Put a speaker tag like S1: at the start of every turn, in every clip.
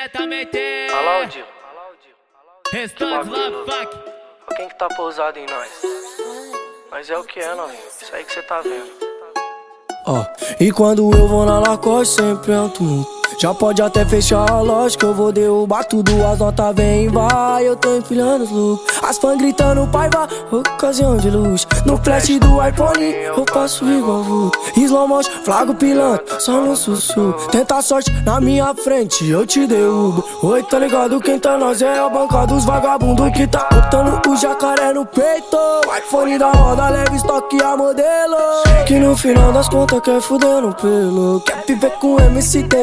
S1: Diretamente.
S2: Fala, Dio.
S1: Restante love fuck.
S2: Quem que tá pousado em nós? Mas é o que é, novinho. Isso aí que você tá vendo.
S3: Ó, e quando eu vou na Lacoste sempre é um tumulto já pode até fechar a loja que eu vou derrubar tudo. As notas vem e vai, eu tô empilhando os looks As fãs gritando pai vai, ocasião de luz. No flash do iPhone eu passo igual vulto Slow motion, flago pilantra, só no sussurro Tenta a sorte na minha frente, eu te derrubo. Oi, tá ligado? Quem tá nós é a banca dos vagabundos Que tá botando o jacaré no peito. iPhone da roda, leve estoque a modelo. Que no final das contas quer fuder no pelo. Quer viver com MC que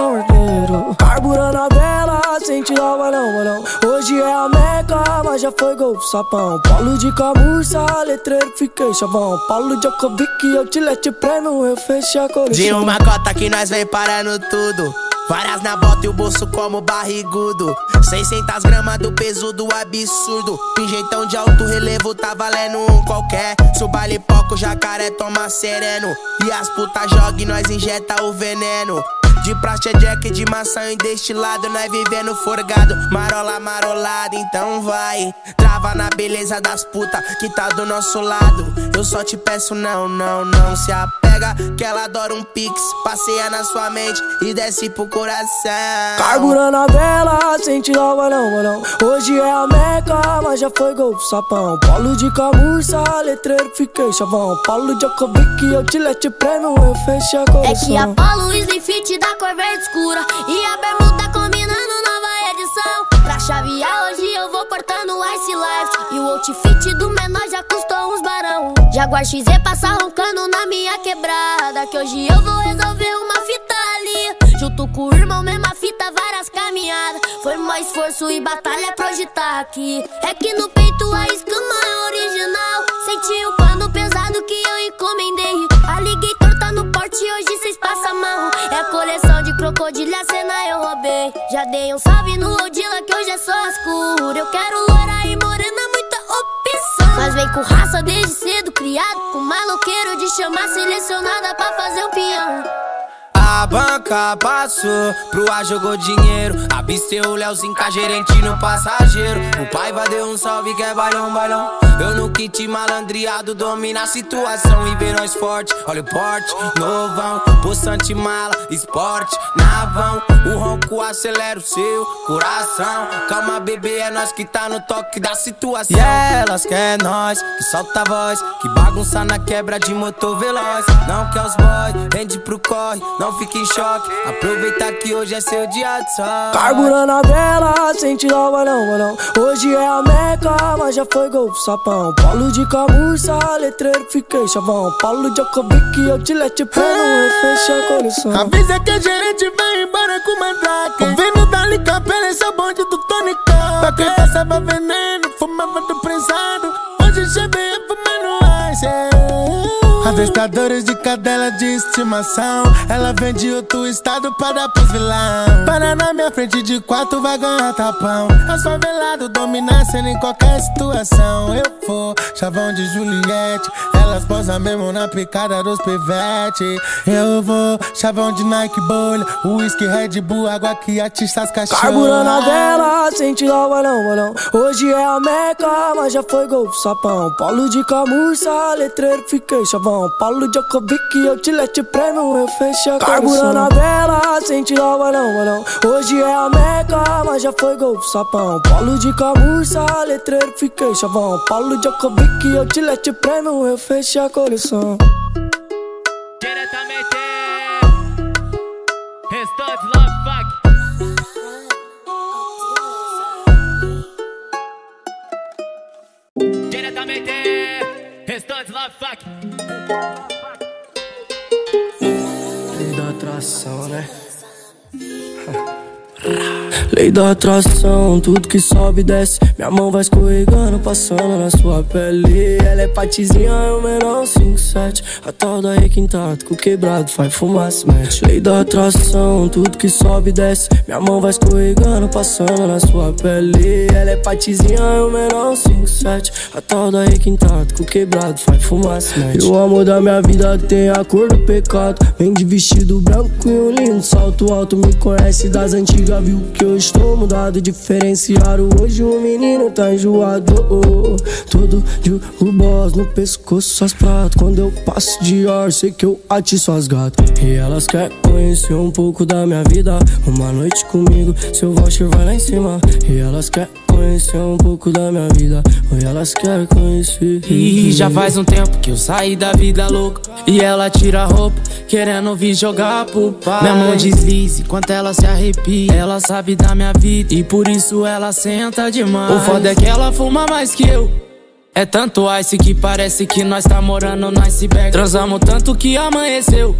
S3: é ligeiro ordeiro Carburando a vela, tirar o balão, balão Hoje é a meca, mas já foi gol sapão. Paulo de camurça, letreiro, fiquei chavão. Paulo Djokovic, eu te lete prêmio, eu fechei a coleção
S4: De uma cota que nós vem parando tudo. Várias na bota e o bolso como barrigudo. 600 gramas do peso do absurdo. Pingentão de alto relevo tá valendo um qualquer. Se o baile poco, jacaré toma sereno. E as putas jogam e nós injeta o veneno de praxe é jack de maçã e destilado Nós vivendo forgado, marola marolada Então vai, trava na beleza das putas que tá do nosso lado. Eu só te peço não, não, não se apega Que ela adora um pix, passeia na sua mente e desce pro coração.
S3: Carburando a vela, sem tirar o balão, balão Hoje é a meca, mas já foi gol sapão. Paulo de camurça, letreiro, fiquei chavão. Paulo Djokovic, eu te lete prêmio, eu fechei a coleção
S5: É que a Paulo Slim Fit da cor verde escura. E a bermuda combinando nova edição. Pra chavear hoje eu vou cortando Ice Life. E o outfit do menor já custou uns barão. Jaguar XZ passa roncando na minha quebrada Que hoje eu vou resolver uma fita ali. Junto com o irmão, mesma fita, várias caminhadas. Foi mais esforço e batalha pra hoje tá aqui. É que no peito a escama é original. Sentiu quando pesado que eu encomendei. Alligator hoje cês passam mal É coleção de crocodilha, cena eu roubei. Já dei um salve no Odila que hoje é só escuro. Eu quero loira e morena, muita opção. Mas vem com raça desde cedo, criado Com maloqueiro de chamar selecionada pra fazer o peão
S4: a banca passou, pro ar jogou dinheiro. Absteu o Leozinho, gerente no passageiro. O pai vai deu um salve que é bailão, bailão. Eu no kit malandreado, domina a situação e vê nós forte. Olha o porte, novão, poçante mala, esporte, navão. O ronco acelera o seu coração. Calma, bebê, é nós que tá no toque da situação. E elas quer nós, que solta a voz, que bagunça na quebra de motor veloz. Não quer os boy, rende pro corre, não fica em choque. Aproveita que hoje é seu dia de sol.
S3: Carburando a vela, sem tirar o balão, balão Hoje é a meca, mas já foi gol sapão. Paulo de camurça, letreiro, fiquei chavão. Paulo Djokovic, eu te lete prêmio, eu fechei a coleção.
S6: Avisa que a gerente vai embora com mandrake Ouvindo dali capela, esse é o bonde do Tony Pra quem passava veneno, fumava do prensado Hoje chamei fumando ice, yeah. Adestradores de cadela de estimação. Ela vem de outro estado para dar pros vilão. Para na minha frente de quatro vai ganhar tapão. As favelados dominância em qualquer situação. Eu for chavão de Juliette. Elas posam mesmo na picada dos pivete Eu vou chavão de Nike bolha Whisky, Red Bull, água que atiça as cachorras
S3: Carburando a vela, sem tirar o balão, balão Hoje é a meca, mas já foi gol sapão. Paulo de camurça, letreiro, fiquei chavão Paulo Djokovic, eu te lete prêmio, eu fechei a Carburando a vela, sem tirar o balão Hoje é a meca, mas já foi gol sapão. Paulo de camurça, letreiro, fiquei chavão. Paulo Djokovic, eu te lete prêmio, eu fechei a coleção.
S1: Diretamente.
S3: Lei atração, né? Lei da atração, tudo que sobe e desce. Minha mão vai escorregando, passando na sua pele. Ela é patizinha, eu menor 57. A tal da requintado, com quebrado, faz fumaça, mete. Lei da atração, tudo que sobe e desce. Minha mão vai escorregando, passando na sua pele. Ela é patizinha, eu menor 57. A tal da requintado, com quebrado, faz fumaça, mete. E o amor da minha vida tem a cor do pecado. Vem de vestido branco e um lindo salto alto. Me conhece das antigas, viu que eu estou mudado. Diferenciado, hoje o menino tá enjoado. Todo de boss no pescoço, suas pratas. Quando eu passo de ar, sei que eu atiço as gatas. E elas querem conhecer um pouco da minha vida. Uma noite comigo, seu voucher vai lá em cima. E elas querem conhecer um pouco da minha vida. Ou elas querem conhecer.
S7: E já faz um tempo que eu saí da vida louca. E ela tira a roupa, querendo vir jogar pro pai. Minha mão deslize, enquanto ela se arrepia. Ela sabe da minha vida e por isso ela senta demais. O foda é que ela fuma mais que eu. É tanto ice que parece que nós tá morando no iceberg. Transamos tanto que amanheceu.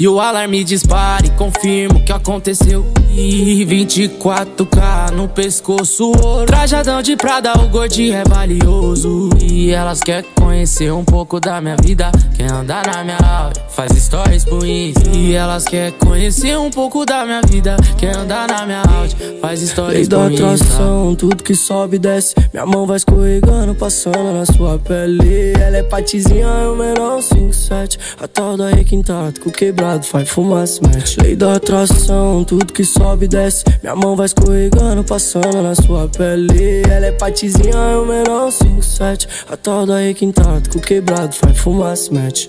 S7: E o alarme dispara e confirma o que aconteceu. E 24K no pescoço, ouro. Trajadão de prada, o gordinho é valioso. E elas querem conhecer um pouco da minha vida. Quer andar na minha aula, faz stories pro Insta. E elas querem conhecer um pouco da minha vida. Quer andar na minha aula, faz
S3: Lei
S7: stories
S3: da
S7: pro Insta.
S3: atração, tudo que sobe e desce. Minha mão vai escorregando, passando na sua pele. Ela é patizinha, eu menor 57. A tal da requintado, com quebrado, faz fumaça, mete. Lei da atração, tudo que sobe e desce. Minha mão vai escorregando, passando na sua pele. Ela é patizinha, eu menor 57. A tal da requintado, com quebrado, faz fumaça, mete.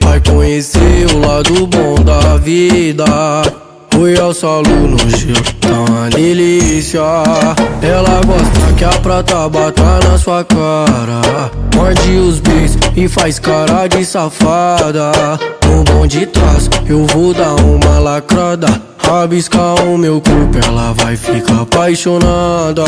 S3: Vai conhecer o lado bom da vida. Fui ao solo no gelo, tá uma delícia. Ela gosta que a prata bata na sua cara. Morde os beijos e faz cara de safada. No bom de trás eu vou dar uma lacrada Rabiscar o meu corpo, ela vai ficar apaixonada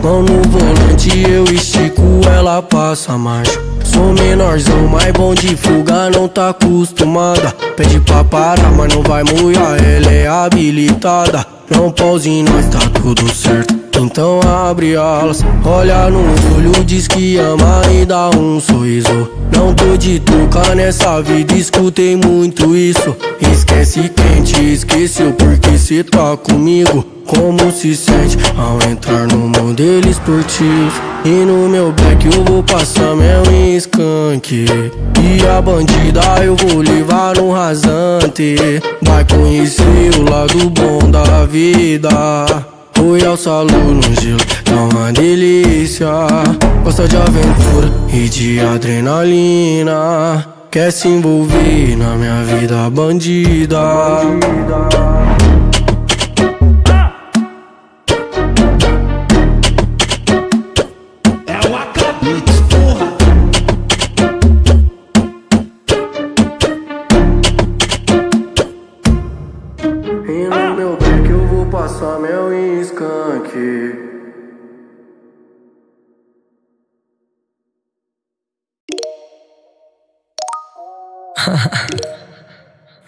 S3: Mão no volante eu estico, ela passa macho Sou menorzão, mas bom de fuga, não tá acostumada Pede pra parar, mas não vai molhar, ela é habilitada Não pause em nós, tá tudo certo então abre alas, olha no olho, diz que ama e dá um sorriso. Não tô de tocar nessa vida, escutei muito isso. Esquece quem te esqueceu, porque cê tá comigo. Como se sente ao entrar no modelo esportivo? E no meu back eu vou passar mel em skunk. E a bandida eu vou levar no rasante. Vai conhecer o lado bom da vida. Fui ao salão no gelo, tá uma delícia Gosta de aventura e de adrenalina Quer se envolver na minha vida bandida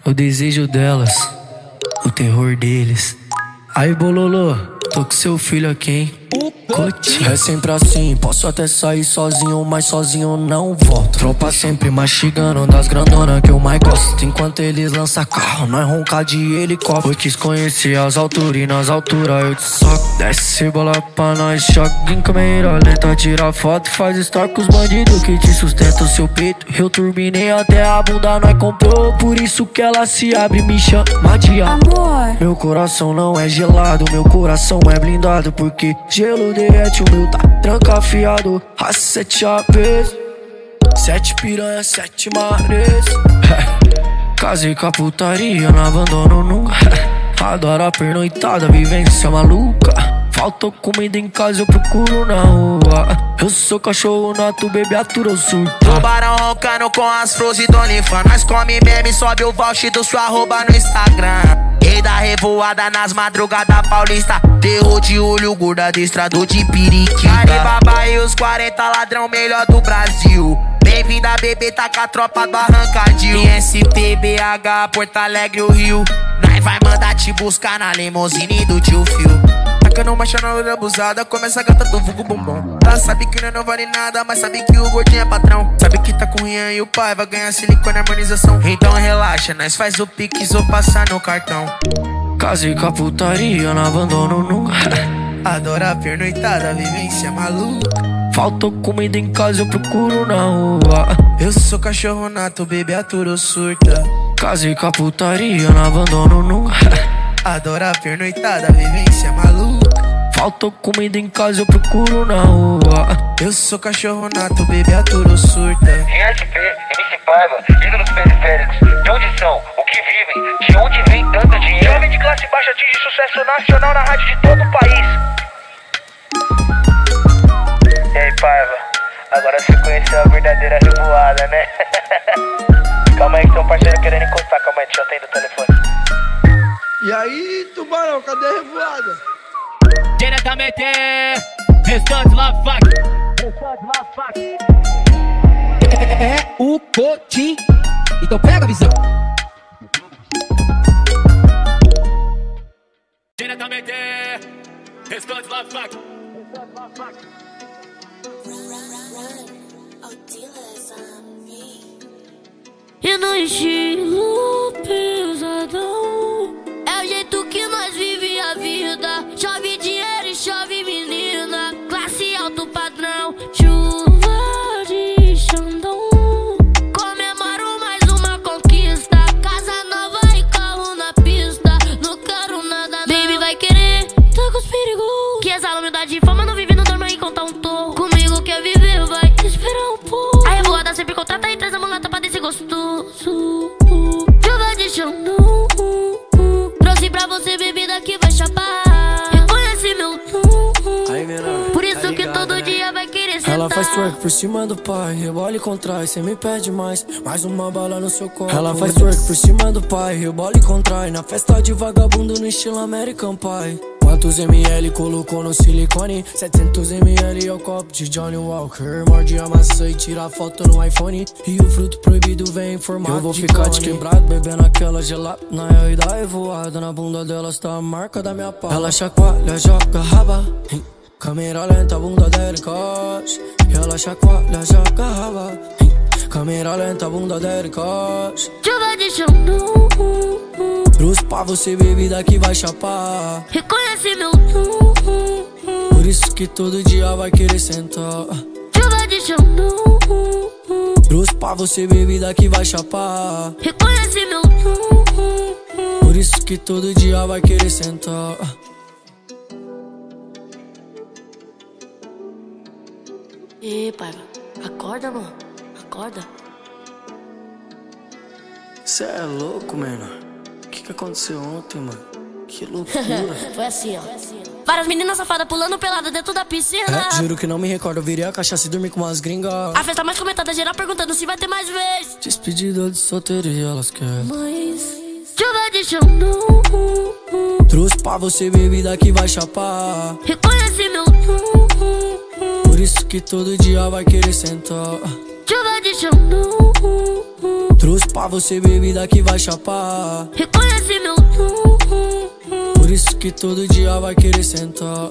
S3: O desejo delas, o terror deles. Aí, Bololô, tô com seu filho aqui, hein? É sempre assim, posso até sair sozinho, mas sozinho não volto. Tropa sempre mastigando das grandonas que eu mais gosto. Enquanto eles lançam carro, nós ronca de helicóptero. Eu quis conhecer as alturas e nas alturas eu te soco. Desce bola pra nós, choque em câmera lenta. Tira foto, faz story com os bandidos que te sustentam seu peito. Eu turbinei até a bunda, nós comprou. Por isso que ela se abre, me chama de amor. Meu coração não é gelado, meu coração é blindado. Porque gelo derrete, o meu tá trancafiado. A sete APs, sete piranha, sete mares. Casei com a putaria, não abandono nunca. Adoro a pernoitada, vivência maluca. Faltou comida em casa, eu procuro na rua. Eu sou cachorro nato, bebê atura, eu surto.
S4: Tubarão roncando com as flores do Onlyfans Nós come meme, sobe o voucher do sua arroba no Instagram Rei da revoada nas madrugadas paulista. Terror de olho, gorda adestrado de periquita. Caribaba e os 40 ladrão melhor do Brasil. Bem-vinda, bebê, tá com a tropa do arrancadil ISP, BH, Porto Alegre, o Rio. Nós vai mandar te buscar na limousine do tio Phil Tacando marcha na hora abusada, começa a gata do vulgo bombom Ela sabe que não, não vale nada, mas sabe que o gordinho é patrão. Sabe que tá com Rian e o pai vai ganhar silicone e harmonização. Então relaxa, nós faz o pix ou passar no cartão.
S3: Casei com a putaria, não abandono nunca.
S4: Adora a pernoitada, vivência maluca.
S3: Faltou comida em casa, eu procuro na rua.
S4: Eu sou cachorro nato, bebê aturo surta.
S3: Casei com a putaria, não abandono nunca.
S4: Adora a pernoitada, vivência maluca
S3: Faltou comida em casa, eu procuro na rua.
S4: Eu sou cachorro nato, bebê aturo surta
S8: ISP, MC Paiva, ídolos periféricos. De onde são? O que vivem? De onde vem tanto dinheiro? Jovem de classe baixa atinge sucesso nacional na rádio de todo o país. E aí, Paiva? Agora você conheceu a verdadeira revoada, né? calma aí que tem um parceiro querendo encostar. Calma aí, deixa eu atender o telefone.
S9: E aí, tubarão, cadê a revoada?
S1: Diretamente, restante fuck. Restante lá, fuck.
S10: É o Cotim. Então pega a visão.
S1: Diretamente, restante fuck.
S11: E no estilo pesadão É o jeito que nós vive a vida. Chove dinheiro e chove menina. Classe alto padrão Chuva de Xandão. Comemoro mais uma conquista. Casa nova e carro na pista. Não quero nada Baby vai querer. Tá com os perigos. Que exala humildade e fama Não vive, não dorme e conta um toco Comigo quer viver, vai esperar um pouco. A revoada sempre contrata e traz a mulata pra desse gostoso pra você bebida que vai chapar Reconhece meu
S3: menor.
S11: Por isso
S3: tá
S11: que todo
S3: né?
S11: dia vai querer sentar
S3: Ela faz twerk por cima do pai, rebola e contrai, cê me pede mais, mais uma bala no seu corpo. Ela faz twerk por cima do pai, rebola e contrai, na festa de vagabundo no estilo American Pie. Quantos ml colocou no silicone? 700 ml é o copo de Johnny Walker. Morde a maçã e tira foto no iPhone. E o fruto proibido vem em formato Eu vou
S11: de
S3: ficar de quebrado, bebendo aquela gelada. Na realidade, voada na bunda dela está a marca da minha pá. Ela chacoalha, joga raba. Câmera lenta, a bunda dela encosta. E ela chacoalha, joga raba. Câmera lenta, bunda encosta.
S11: Chuva de Xandão
S3: Cruz pra você, bebida que vai chapar.
S11: Reconhece meu tom
S3: Por isso que todo dia vai querer sentar.
S11: Chuva de Xandão
S3: Cruz pra você, bebida que vai chapar.
S11: Reconhece meu tom
S3: Por isso que todo dia vai querer sentar.
S11: Ê, Paiva, acorda, mano Acorda
S3: Cê é louco, mano. O que, que aconteceu ontem, mano? Que loucura.
S11: Foi assim, ó Várias meninas safadas pulando pelada dentro da piscina
S3: É, juro que não me recordo, eu virei a cachaça e dormi com umas gringas.
S11: A festa mais comentada, geral perguntando se vai ter mais vez
S3: Despedida de solteira elas querem.
S11: Mas Chuva de Xandão
S3: Trouxe pra você bebida que vai chapar.
S11: Reconhece meu
S3: Por isso que todo dia vai querer sentar.
S11: Chuva de Xandão
S3: Trouxe pra você bebida que vai chapar.
S11: Reconhece meu tom
S3: Por isso que todo dia vai querer sentar.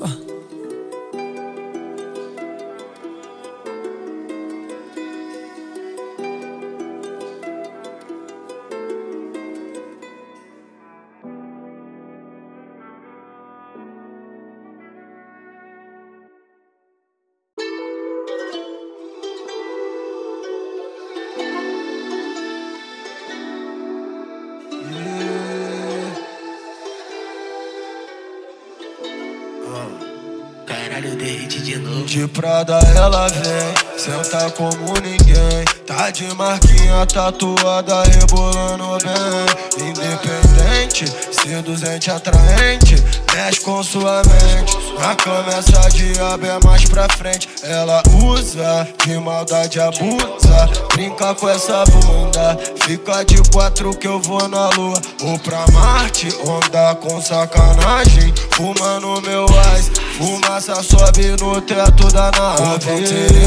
S12: De
S13: Prada ela vem, senta como ninguém. Tá de marquinha tatuada, rebolando bem. Independente, seduzente, atraente. Mexe com sua mente. Na cama essa diabo é mais pra frente. Ela usa, de maldade abusa. Brinca com essa bunda. Fica de quatro que eu vou na lua. Ou pra Marte, onda com sacanagem. Fumando meu ice. Fumaça sobe no teto da nave.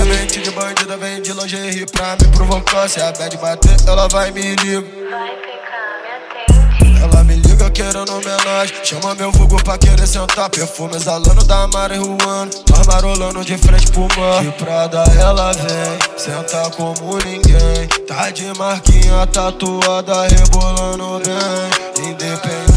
S13: Mente de bandida vem de lingerie pra me provocar. Se a bad bater, ela vai me ligar. Ela me liga querendo homenagem Chama meu vulgo pra querer sentar. Perfume exalando da marihuana Nós marolando de frente pro mar. De Prada ela vem Senta como ninguém. Tá de marquinha tatuada Rebolando bem. Independente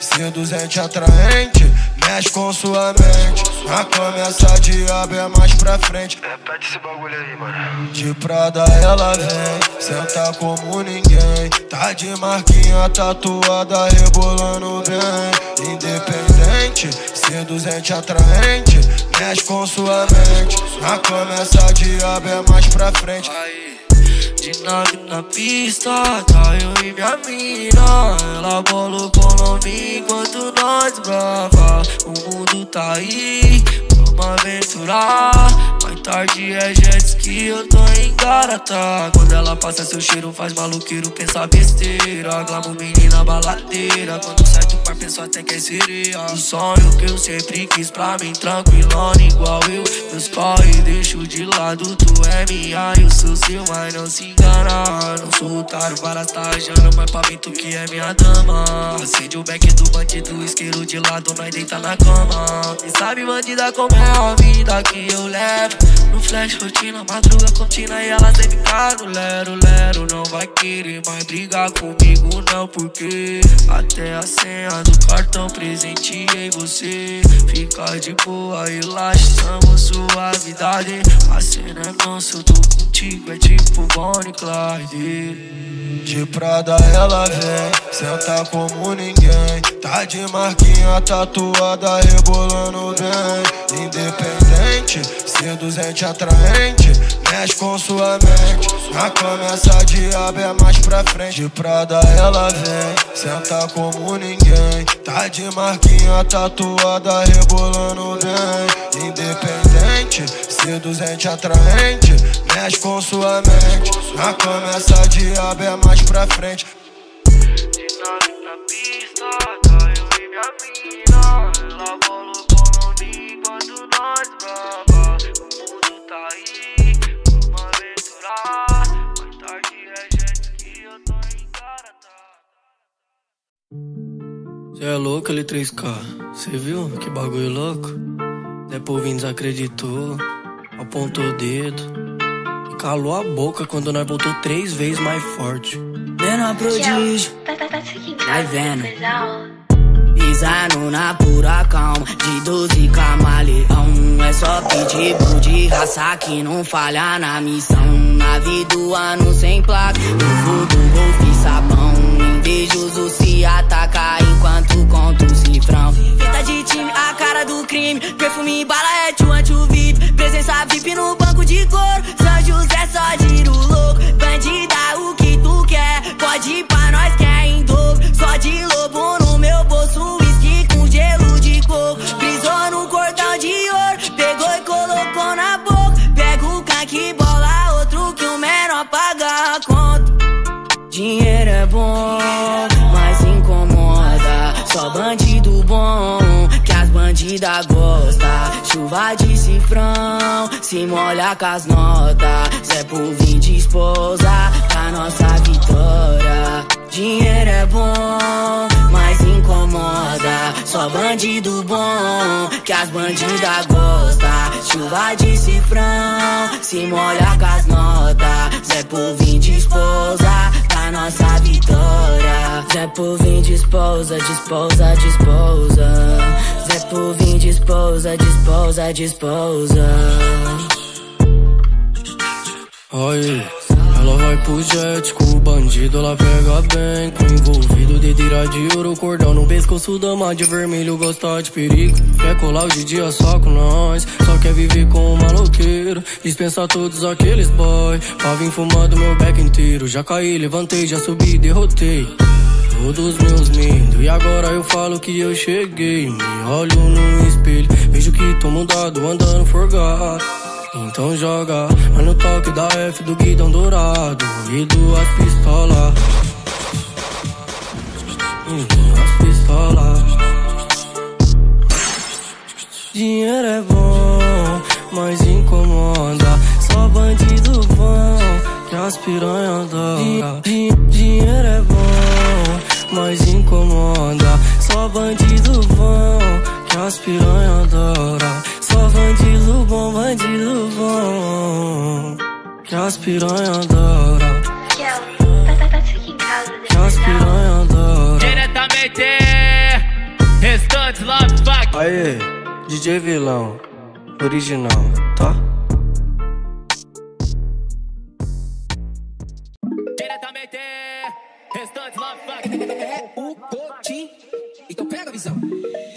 S13: Seduzente, atraente Mexe com sua mente Na cama essa diabo é mais pra frente
S12: Repete esse bagulho aí, mano.
S13: de Prada ela vem, senta como ninguém. Tá de marquinha tatuada, rebolando bem. Independente, seduzente, atraente. Mexe com sua mente. Na cama essa diabo é mais pra frente.
S14: De nave na pista, tá eu e minha mina Ela bola Colombi enquanto nós brava. O mundo tá aí, vamos aventurar tarde é jet ski, eu tô em Garatá Quando ela passa seu cheiro faz maluqueiro pensar besteira. Glamour menina baladeira, quando sai do par penso até que é sereia. O sonho que eu sempre quis pra mim, tranquilona igual eu. Meus corre deixo de lado, tu é minha. Eu sou seu, mas não se engana. Não sou otário, para tá achando Mas pra mim tu que é minha dama. Acende o beck do bandido, isqueiro de lado Nós deita na cama. E sabe bandida como é a vida que eu levo No flash, rotina, madruga contínua E ela sempre ficar no lero, lero Não vai querer mais brigar comigo não Porque até a senha do cartão presenteei você Fica de boa, relaxamos suavidade A cena é nossa, eu tô contigo É tipo Bonnie Clyde
S13: De Prada ela vem, senta como ninguém. Tá de marquinha tatuada, rebolando bem. Independente, seduzente, atraente. Mexe com sua mente. Na cama essa diabo é mais pra frente. De Prada ela vem, senta como ninguém. Tá de marquinha tatuada, rebolando bem. Independente, seduzente, atraente. Mexe com sua mente. Na cama essa diabo é mais pra frente.
S14: De tá Ela bola o Colombi enquanto nós brava tá aí, vamos aventurar Mais tarde é jet ski, eu tô em Garatá Cê é louco, ele 3K. Cê viu que bagulho louco? Depois vim desacreditou, apontou o dedo e calou a boca quando nós voltou três vezes mais forte. Menor prodígio, vai vendo. Pisando na pura calma, de 12 camaleão. É só pitbull de raça que não falha na missão. Nave do ano sem placa, novo do golfe sabão. Invejoso se ataca enquanto conta o cifrão. Vida de time, a cara do crime. Perfume, bala, é tio, anti VIP. Presença VIP no banco de couro. São José, só giro louco. Bandida, o que tu quer? Pode ir pra nós que é em dobro. Só de lobo as bandidas gostam. Chuva de cifrão, se molha com as notas. Zé por vir de esposa, pra nossa vitória. Dinheiro é bom, mas incomoda. Só bandido bom, que as bandidas gostam. Chuva de cifrão, se molha com as notas. Zé por vir de nossa vitória. Zé por vir de esposa, de esposa, de esposa. Zé por vir de esposa, de esposa, de esposa. Oi,
S3: Ela vai pro jet com o bandido, ela pega bem. Com envolvido, dedeira de ouro, cordão no pescoço, dama de vermelho, gosta de perigo. Quer colar hoje dia só com nós, só quer viver com um maloqueiro. Dispensa todos aqueles boy, pra vir fumando meu beck inteiro. Já caí, levantei, já subi, derrotei. Todos meus medos, e agora eu falo que eu cheguei. Me olho no espelho, vejo que tô mudado, andando forgado. Então joga lá no toque da F do guidão dourado e duas pistolas. E duas pistolas. Dinheiro é bom, mas incomoda. Só bandido bom que as piranha adoram. Di- Dinheiro é bom, mas incomoda. Só bandido bom que as piranha adoram. Só bandido bom, bandido bom que as piranha adoram. Que as piranha adoram.
S1: Diretamente, Restante Love Fuck.
S3: Aê, DJ Vilão, original, tá?
S1: Diretamente, Restante Love Fuck.
S10: É o Cotim. Então pega a visão.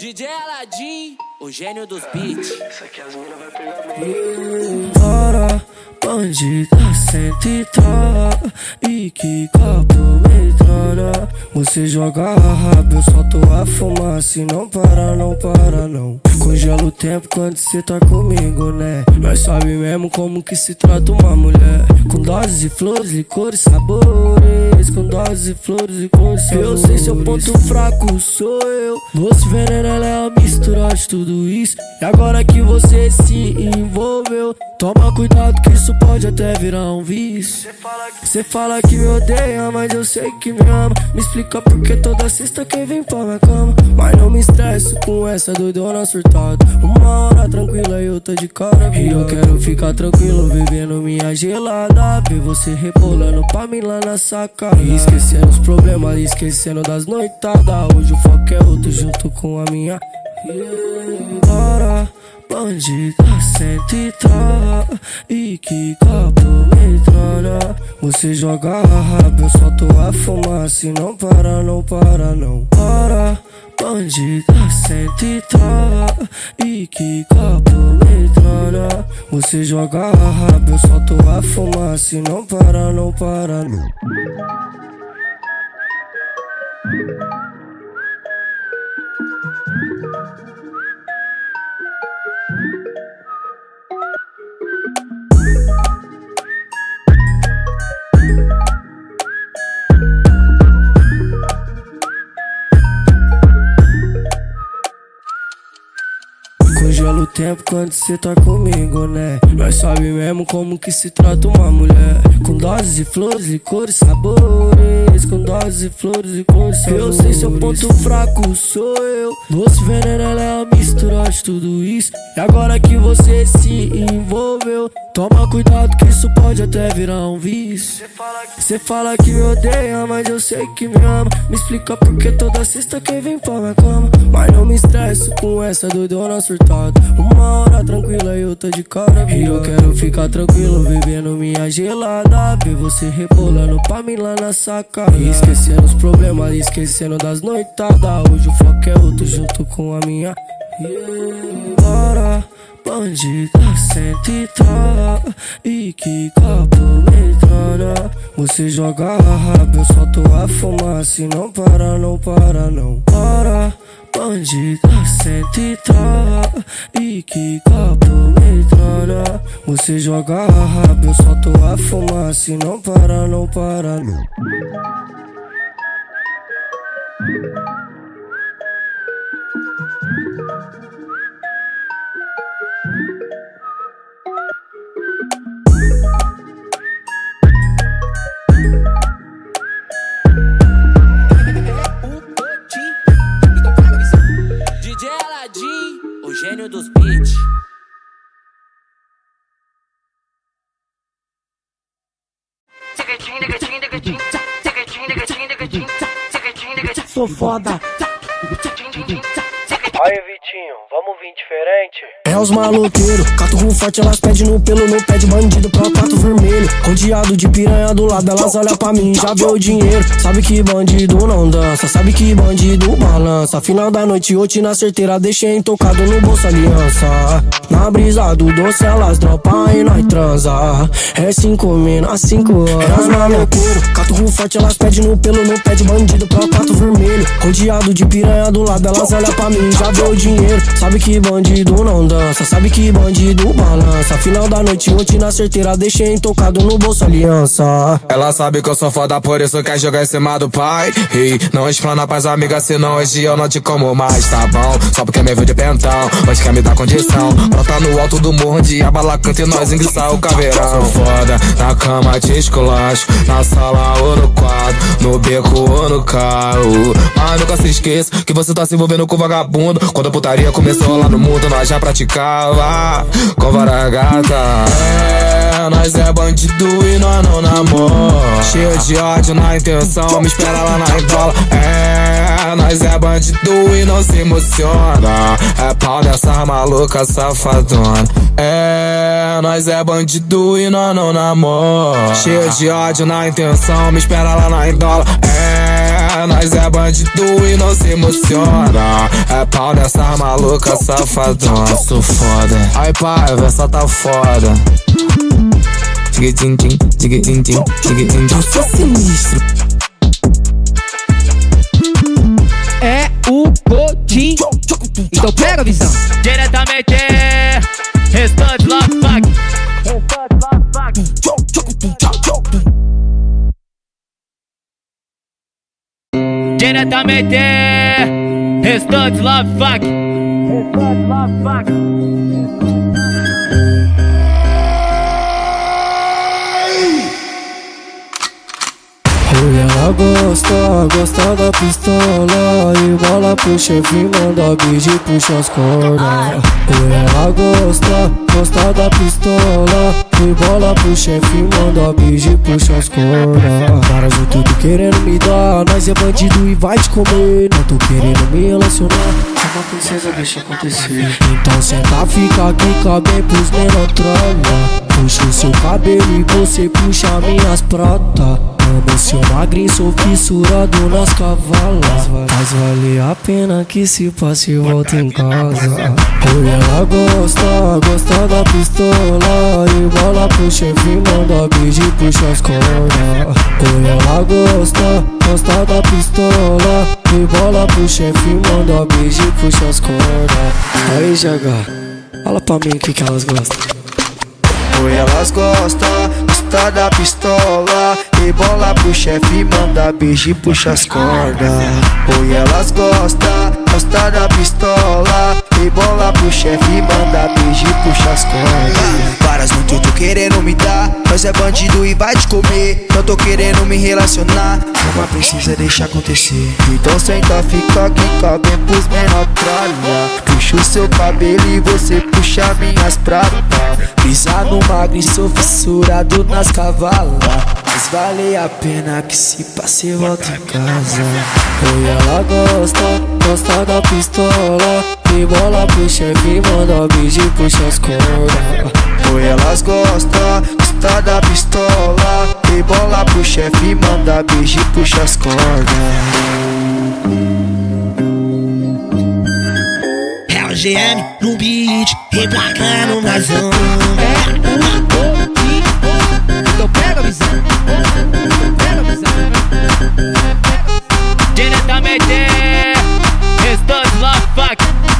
S4: DJ Aladim, o gênio dos beats.
S15: Isso aqui as minas vai pegar bem.
S3: Para, bandida, senta e E que copo metralha Você joga rápido, eu solto a fumaça E não para, não para, não. Congela o tempo quando cê tá comigo, né? Nós sabe mesmo como que se trata uma mulher. Com doses de flores, licores, sabores. Com doses de flores, licores, sabores Eu sei seu ponto fraco, sou eu. Você veneno, ela é a mistura de tudo isso. E agora que você se envolveu Toma cuidado que isso pode até virar um vício. Você fala que me odeia, mas eu sei que me ama. Me explica por que toda sexta quem vem pra minha cama. Mas não me estresso com essa doidona surtada. Uma hora tranquila e eu tô de cara E eu quero ficar tranquilo bebendo minha gelada. Ver você rebolando pra mim lá na sacada. E esquecendo os problemas, esquecendo das noitadas. Hoje o foco é outro junto com a minha para, bandida, senta e trava E que copo metralha Você joga rápido, eu solto a fumaça E não para, não para, não. Para Bandida, senta e trava E que copo metralha Você joga rápido, eu solto a fumaça E não para, não para, não tempo quando cê tá comigo, né? Nós sabe mesmo como que se trata uma mulher. Com doses de flores, licores, sabores. Com doses de flores, licores, sabores Eu sei seu ponto fraco, sou eu. Doce veneno, ela é a mistura de tudo isso. E agora que você se envolveu Toma cuidado que isso pode até virar um vício. Cê fala que me odeia, mas eu sei que me ama. Me explica por que toda sexta quem vem pra minha cama Mas não me estresso com essa doidona surtada. Uma hora tranquila e eu tô de cara E eu quero ficar tranquilo bebendo minha gelada. Ver você rebolando pra mim lá na sacada. E esquecendo os problemas, esquecendo das noitadas. Hoje o foco é outro junto com a minha. Para, bandida, senta e trava. E que copo metralha Você joga rápido, eu solto a fumaça. E não para, não para, não para Bandida, senta e trava. E que copo metralha Você joga rápido, eu solto a fumaça. E não para, não para, não
S4: dos beats.
S9: Sou foda.
S15: Aí, Vitinho, vamos vir diferente?
S3: É os maloqueiros, caturro forte, elas pedem no pelo, no pé de bandido pra quatro vermelho. Condeado de piranha do lado, elas olham pra mim, já vê o dinheiro. Sabe que bandido não dança, sabe que bandido balança. Final da noite, hoje na certeira, deixei tocado no bolso aliança. Na brisa do doce, elas dropam e nós transa. É cinco mina, cinco horas. É os maloqueiros, caturro forte, elas pedem no pelo, no pé de bandido pra quatro vermelho. Condeado de piranha do lado, elas olham pra mim, já vê o dinheiro. Sabe que bandido não dança, sabe que bandido balança. Final da noite, hoje na certeira, deixei tocado no bolso aliança.
S16: Ela sabe que eu sou foda, por isso quer jogar em cima do pai. E não explana pras amigas, senão hoje eu não te como mais, tá bom? Só porque me viu de pentão, hoje quer me dar condição. Brota no alto do morro, de abala canta e nós enguiçar o caveirão. Sou foda, na cama te esculacho, na sala ou no quadro, no beco ou no carro. Mas nunca se esqueça que você tá se envolvendo com vagabundo. Quando a putaria começou lá no mundo, nós já praticava com vara gata. É, nós é bandido e nós não namora. Cheio de ódio na intenção, me espera lá na embola. É, nós é bandido e não se emociona. É pau dessa maluca safadona. É, nós é bandido e nós não namora. Cheio de ódio na intenção, me espera lá na embola. É, nós é bandido e não se emociona. É pau dessa maluca safadona. Sou foda. Ai pai, essa tá foda. Diga din din, diga din din, diga din din.
S3: Sou sinistro.
S10: É o Cotim. Então pega a visão.
S1: Diretamente, restante love fuck. Diretamente, restante love fuck. Restante love fuck.
S3: Ela gosta, gosta da pistola. E bola pro chefe, manda beijo e puxa as cordas. Ela gosta, gosta da pistola. E bola pro chefe, manda beijo e puxa as cordas. Para de tudo querendo me dar Nós é bandido e vai te comer. Não tô querendo me relacionar princesa, deixa acontecer. Então senta, fica aqui, cabe pros menor trolha Puxa o seu cabelo e você puxa minhas pratas Amo seu magrinho, sou fissurado nas cavalas. Faz valer a pena que se passe e volta em casa. Oi, ela gosta, gosta da pistola. E bola pro chefe, manda beijo e puxa as cordas. Oi, ela gosta, gosta da pistola. E bola pro chefe, manda beijo e puxa as cordas Aí, GH, fala pra mim o que, que elas gostam.
S17: Oi, elas gostam, gosta da pistola. E bola pro chefe, manda beijo e puxa as cordas Oi, elas gostam, gosta da pistola E bola pro chefe, manda beijo e puxa as cordas. Várias no tu querendo me dar Nós é bandido e vai te comer. Não tô querendo me relacionar Uma precisa deixar acontecer. Então senta, fica aqui, cabe pros menor tralha. Puxa o seu cabelo e você puxa minhas pratas Pisa no magro e sou fissurado nas cavalas. Mas vale a pena que se passe e volta em casa.
S3: Oi, ela gosta, gosta da pistola E bola pro chefe, manda beijo e puxa as cordas
S17: Oi, elas gostam, gosta da pistola E bola pro chefe, manda beijo e puxa as cordas
S9: É o GM no beat, replacando na zona.
S10: É. Então pega a visão. Pega a visão.
S1: Diretamente, restante love fuck.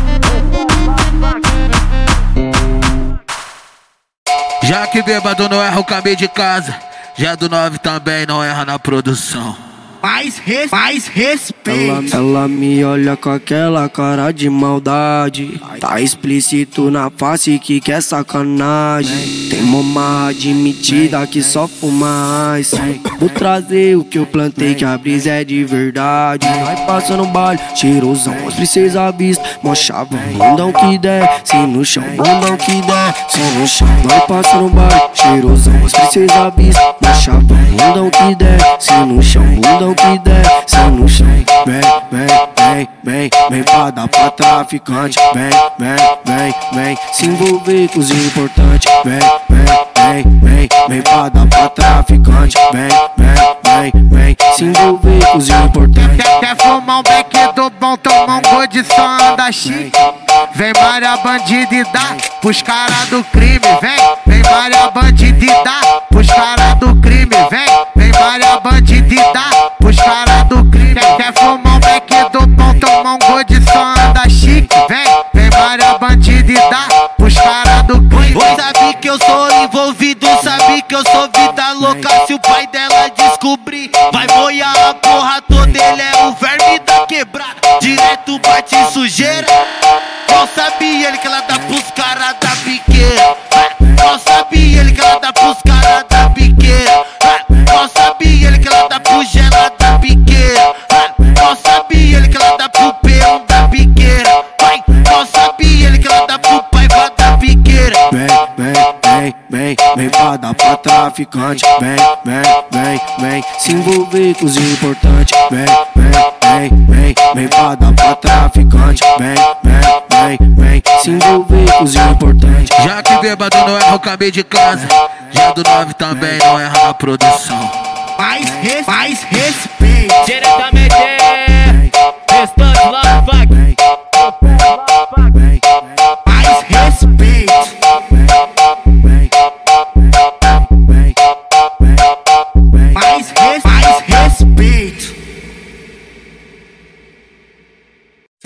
S18: Já que bêbado não erra o caminho de casa, já do 9 também não erra na produção.
S9: Mais, res, mais respeito.
S3: Ela, ela me olha com aquela cara de maldade. Tá explícito na face que quer sacanagem. Tem uma admitida que só fuma ice Vou trazer o que eu plantei que a brisa é de verdade. Vai passando baile, cheirosão, as princesas vista. Mó chava, bundão que der, se no chão, bundão que der Se no chão, vai passando baile, cheirosão, as princesas vista. Mó chava, bundão que der, se no chão, bundão
S17: o que der, no chão. Vem, vem, vem, vem, vem pra dar pra traficante. Vem, vem, vem, vem, se envolver com os importantes. Vem, vem, vem, vem, vem pra dar pra traficante. Vem, vem, vem, vem, se envolver com os importantes.
S19: Quer, quer fumar um beck do bom, tomar um gol só anda chique. Vem Maria bandida e dá pros caras do crime, vem. Vem Maria bandida e dá
S8: descobrir, vai moiar a porra
S17: traficante. Vem, vem, vem, vem, se envolver com os importantes. Vem, vem, vem, vem, vem pra dar pra traficante. Vem, vem, vem, vem, se envolver com os importantes.
S8: Já que bêbado não erra o caminho de casa. Já do 9 também não erra na produção.
S19: Mais, res, mais respeito.
S1: Diretamente, Restante Love Fuck.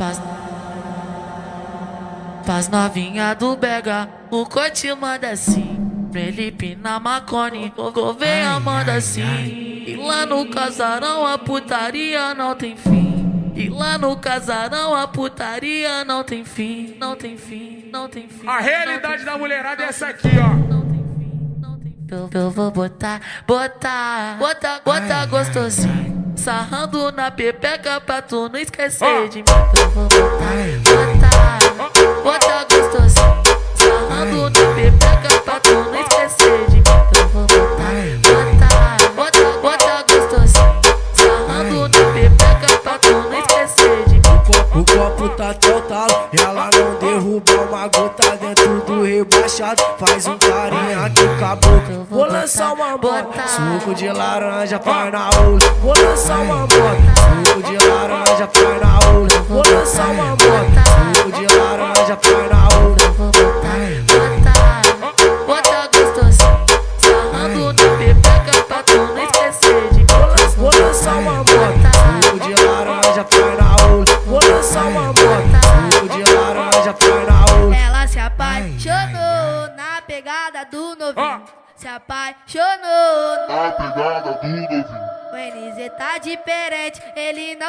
S20: Paz, Paz novinha do Bega, o cote manda assim. Felipe na Macone, o Gouveia manda assim. E lá no casarão a putaria não tem fim. E lá no casarão a putaria não tem fim. Não tem fim, não tem fim.
S21: A realidade da mulherada é essa aqui, ó.
S20: Eu, eu vou botar, botar, botar, botar gostosinho. Sarrando na pepeca pra tu não esquecer de mim. Eu vou botar, botar, botar gostosinho. Sarrando na pepeca pra
S3: Faz um carinha aqui com a boca. Vou lançar uma moto, suco de laranja, olho. Vou lançar uma moto, suco de laranja,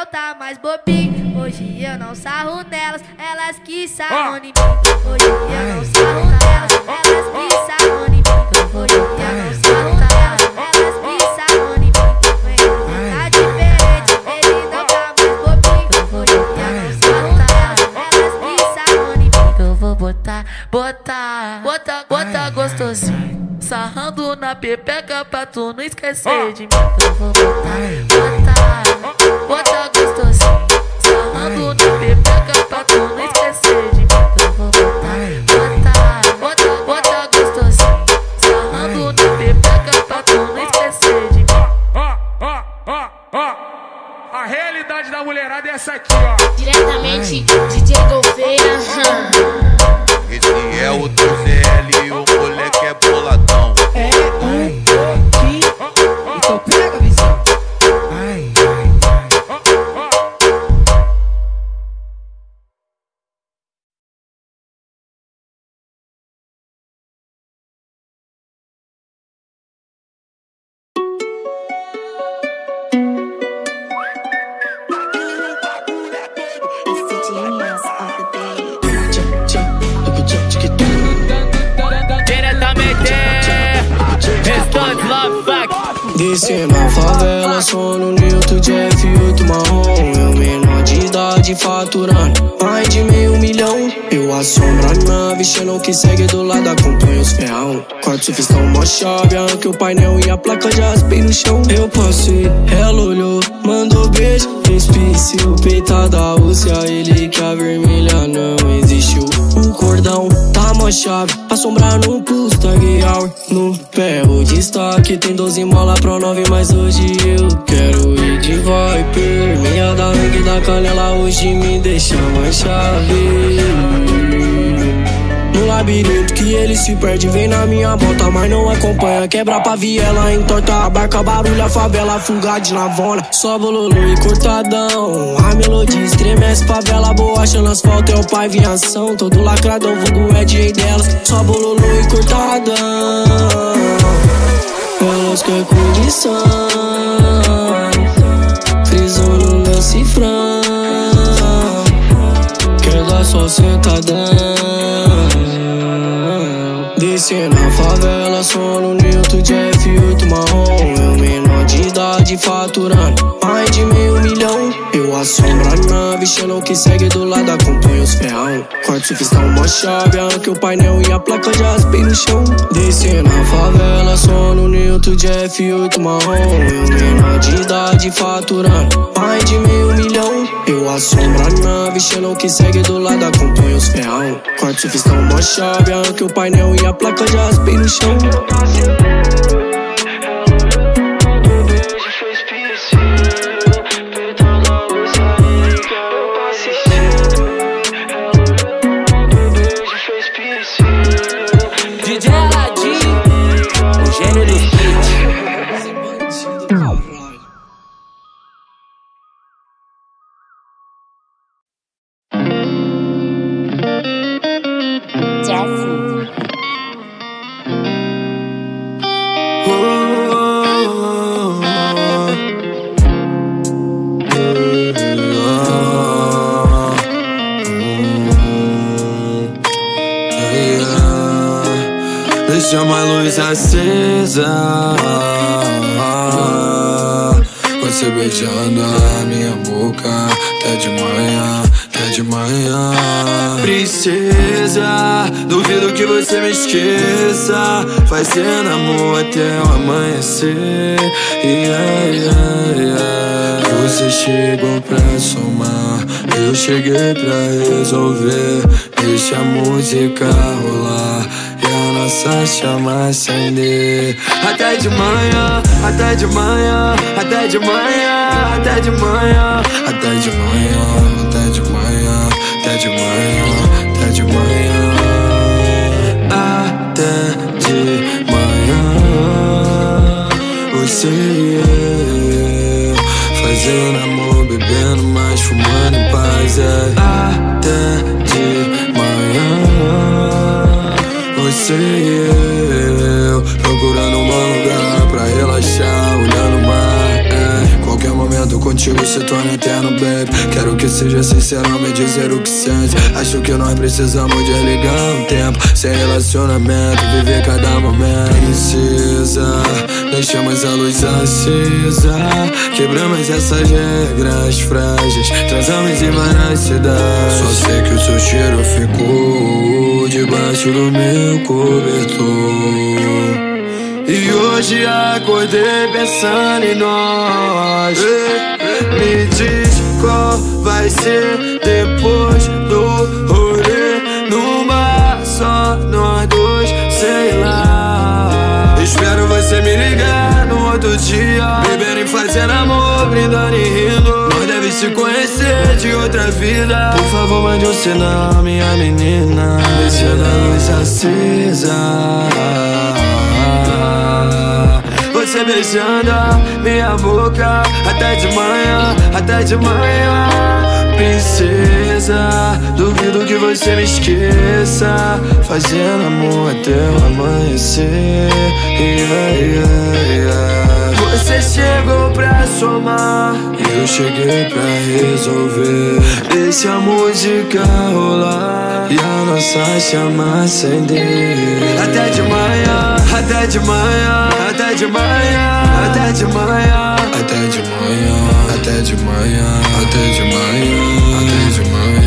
S20: não
S22: tá mais bobinho. Hoje eu não sarro nelas, elas que sarram em mim. Hoje eu não sarro nelas, elas que sarram em mim. Hoje eu não sarro nelas, elas que sarram em mim. Tá diferente, ele não tá mais bobinho. Hoje eu não sarro nelas, elas que sarram em mim.
S20: Eu vou botar, botar, botar, botar gostosinho. Sarrando na pepeca pra tu não esquecer de mim. Eu vou botar, botar,
S21: da
S3: Xenon que segue do lado, acompanha os ferrão. Quarto sufistão, mó chave, arranquei o painel e a placa de raspei no chão. Eu passei, ela olhou, mandou beijo, fez pício, peitada, Rússia, ele que a vermelha não existiu. O cordão tá mó chave, assombrar no pulso, tag hour. No pé, o destaque tem 12 mola pro 9, mas hoje eu quero ir de Viper. Minha da rank da canela hoje me deixa mais chave. No labirinto que ele se perde, vem na minha volta, mas não acompanha. Quebra pra viela, entorta a barca, barulha, favela, fuga de lavona. Só bololo e cortadão. A melodia estremece, favela, boacha no asfalto, é o pai em ação. Todo lacradão, vulgo é DJ delas. Só bololo e cortadão. Elas querem condição. Frisou no meu cifrão. Quer dar só sentadão. Descendo na favela, só no de F8 marrom. Eu menor de idade faturando a nave, Xenon que segue do lado, acompanha os ferrão. Quarto sufistão, mó chave, arranquei o painel e a placa já raspei no chão. Descendo na favela, só no Newton de F8 marrom. Eu menor de idade faturando mais de meio milhão. Eu assombro a nave, Xenon que segue do lado, acompanha os ferrão. Quarto sufistão, mó chave, arranquei o painel e a placa já raspei no chão.
S13: Fazendo amor até o amanhecer. Yeah, yeah, yeah. Você chegou pra somar. Eu cheguei pra resolver. Deixa a música rolar. E a nossa chama acender. Até de manhã, até de manhã, até de manhã, até de manhã Até de manhã, Você eu. Fazendo amor, bebendo, mas fumando em paz é Até de manhã. Você e eu Procurando um bom lugar contigo se torna eterno, baby. Quero que seja sincero me dizer o que sente. Acho que nós precisamos desligar um tempo. Sem relacionamento, viver cada momento. Princesa, deixamos a luz acesa. Quebramos essas regras frágeis. Transamos em várias cidades. Só sei que o seu cheiro ficou Debaixo do meu cobertor e hoje acordei pensando em nós. Me diz qual vai ser depois do rolê. Numa só, nós dois, sei lá. Espero você me ligar no outro dia. Bebendo e fazendo amor, brindando e rindo. Nós deve se conhecer de outra vida. Por favor, mande um sinal, minha menina. Deixando a luz acesa você beijando minha boca Até de manhã, até de manhã. Princesa, duvido que você me esqueça. Fazendo amor até o amanhecer. Yeah, yeah, yeah. Você chegou pra somar. Eu cheguei pra resolver. Deixa a música rolar. E a nossa chama acender. Até de manhã, até de manhã Até de manhã, até de manhã. Até de manhã, até de manhã Até de manhã, até de manhã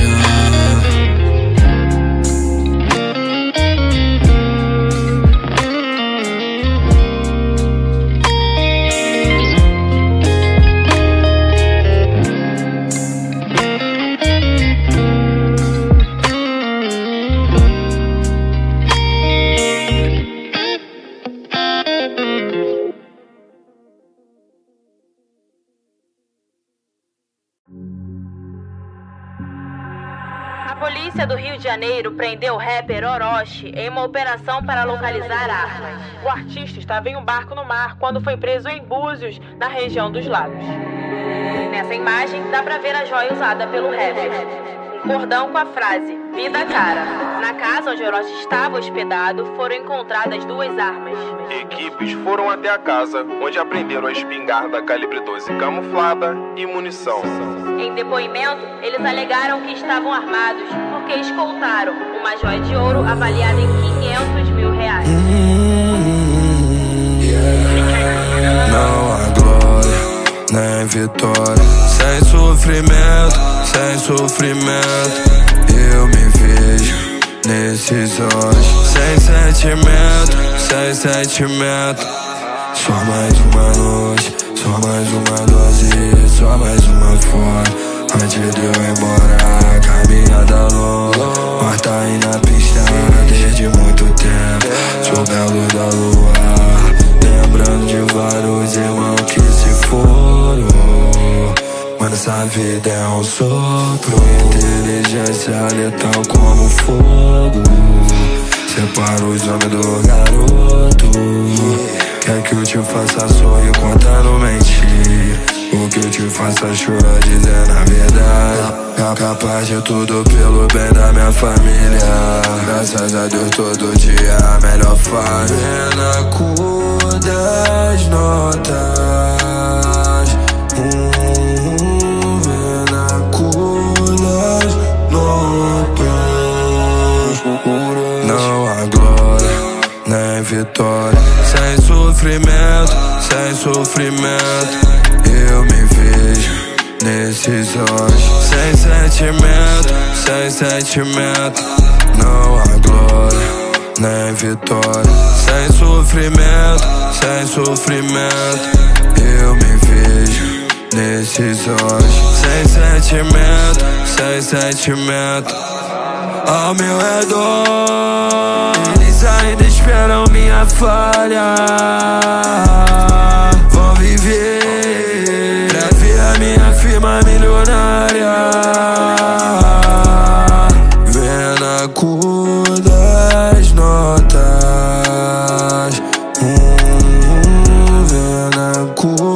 S23: Janeiro prendeu o rapper Orochi em uma operação para localizar armas. O artista estava em um barco no mar quando foi preso em Búzios, na região dos lagos. Nessa imagem dá pra ver a joia usada pelo rapper. Cordão com a frase Vida Cara. Na casa onde Orochi estava hospedado foram encontradas duas armas.
S24: Equipes foram até a casa, onde apreenderam a espingarda calibre 12 camuflada e munição.
S23: Em depoimento, eles alegaram que estavam armados porque escoltaram uma joia de ouro avaliada em 500 mil reais.
S13: Não há glória, nem vitória. Sem sofrimento, sem sofrimento. Eu me vejo nesses olhos. Sem sentimento, sem sentimento. Só mais uma noite, só mais uma dose, só mais uma fora. Antes de eu ir embora, caminhada longa. Mas tá aí na pista desde muito tempo. Sou belo da lua. Lembrando de vários irmãos que se foram. Essa vida é um sopro. Inteligência letal como fogo. Separa os homens do garoto. Quer que eu te faça sorrir contando mentir? O que eu te faça chorar dizendo a verdade É capaz de tudo pelo bem da minha família Graças a Deus todo dia a melhor fase Na cor das notas sofrimento, sem sofrimento. Eu me vejo nesses olhos Sem sentimento, sem sentimento. Não há glória, nem vitória. Sem sofrimento, sem sofrimento. Eu me vejo nesses olhos Sem sentimento, sem sentimento Ao meu redor Eles ainda esperam minha falha. Vão viver a minha firma milionária. Vendo a cor das notas. Hum, Vendo a cor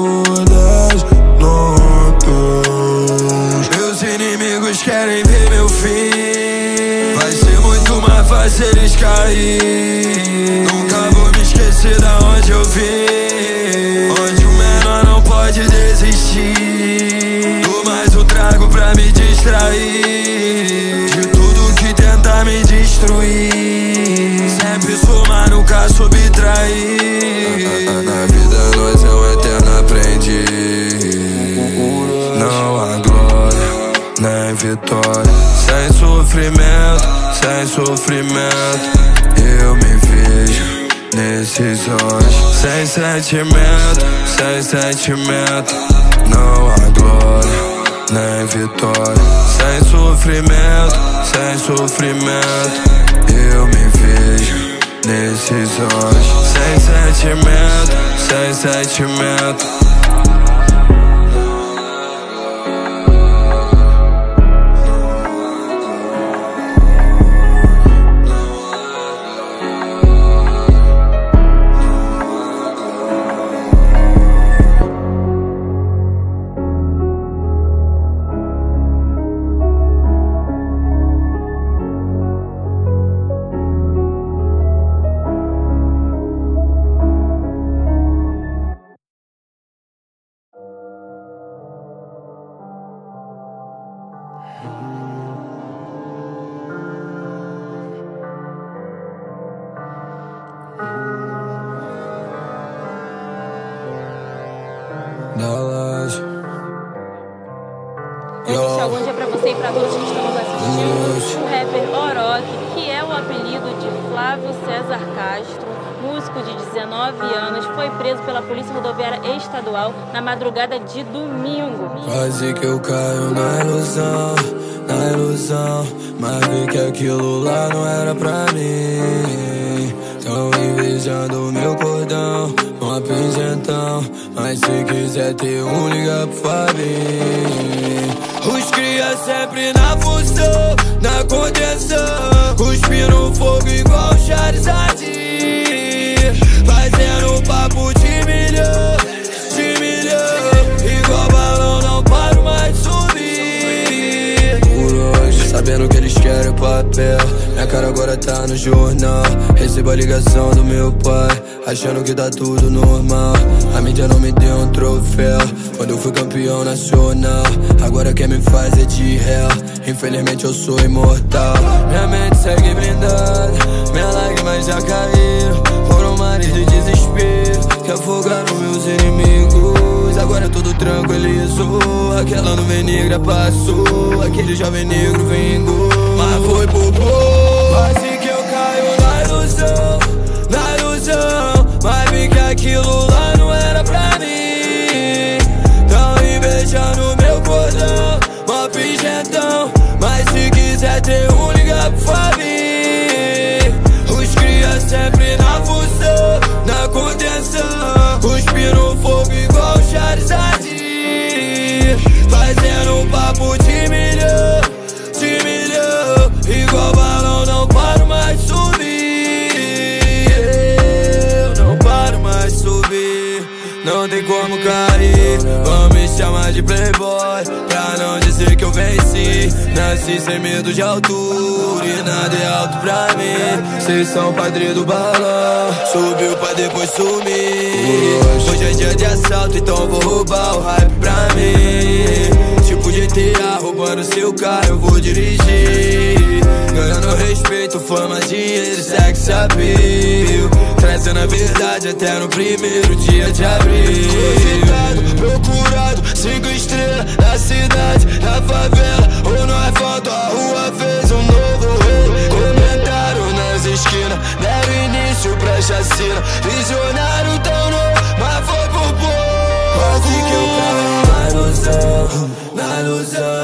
S13: vitória. Sem sofrimento, sem sofrimento. Eu me vejo nesses olhos. Sem sentimento, sem sentimento. Não há glória, nem vitória. Sem sofrimento, sem sofrimento. Eu me vejo nesses olhos. Sem sentimento, sem sentimento
S23: madrugada de
S13: playboy Pra não dizer que eu venci. Nasci sem medo de altura E nada é alto pra mim. Vocês são padre do balão Subiu pra depois sumir. Hoje é dia de assalto, então vou roubar o hype pra mim. Tipo GTA, roubando seu carro, eu vou dirigir. Ganhando respeito, fama, dinheiro, sex appeal. Trazendo a verdade até no primeiro dia de abril. Procurado, cinco estrelas na cidade, na favela. Ou no asfalto, a rua fez um novo rei. Comentaram nas esquinas, deram início pra chacina. Visionário tão novo, mas foi por pouco. Quase que eu caí na ilusão, na ilusão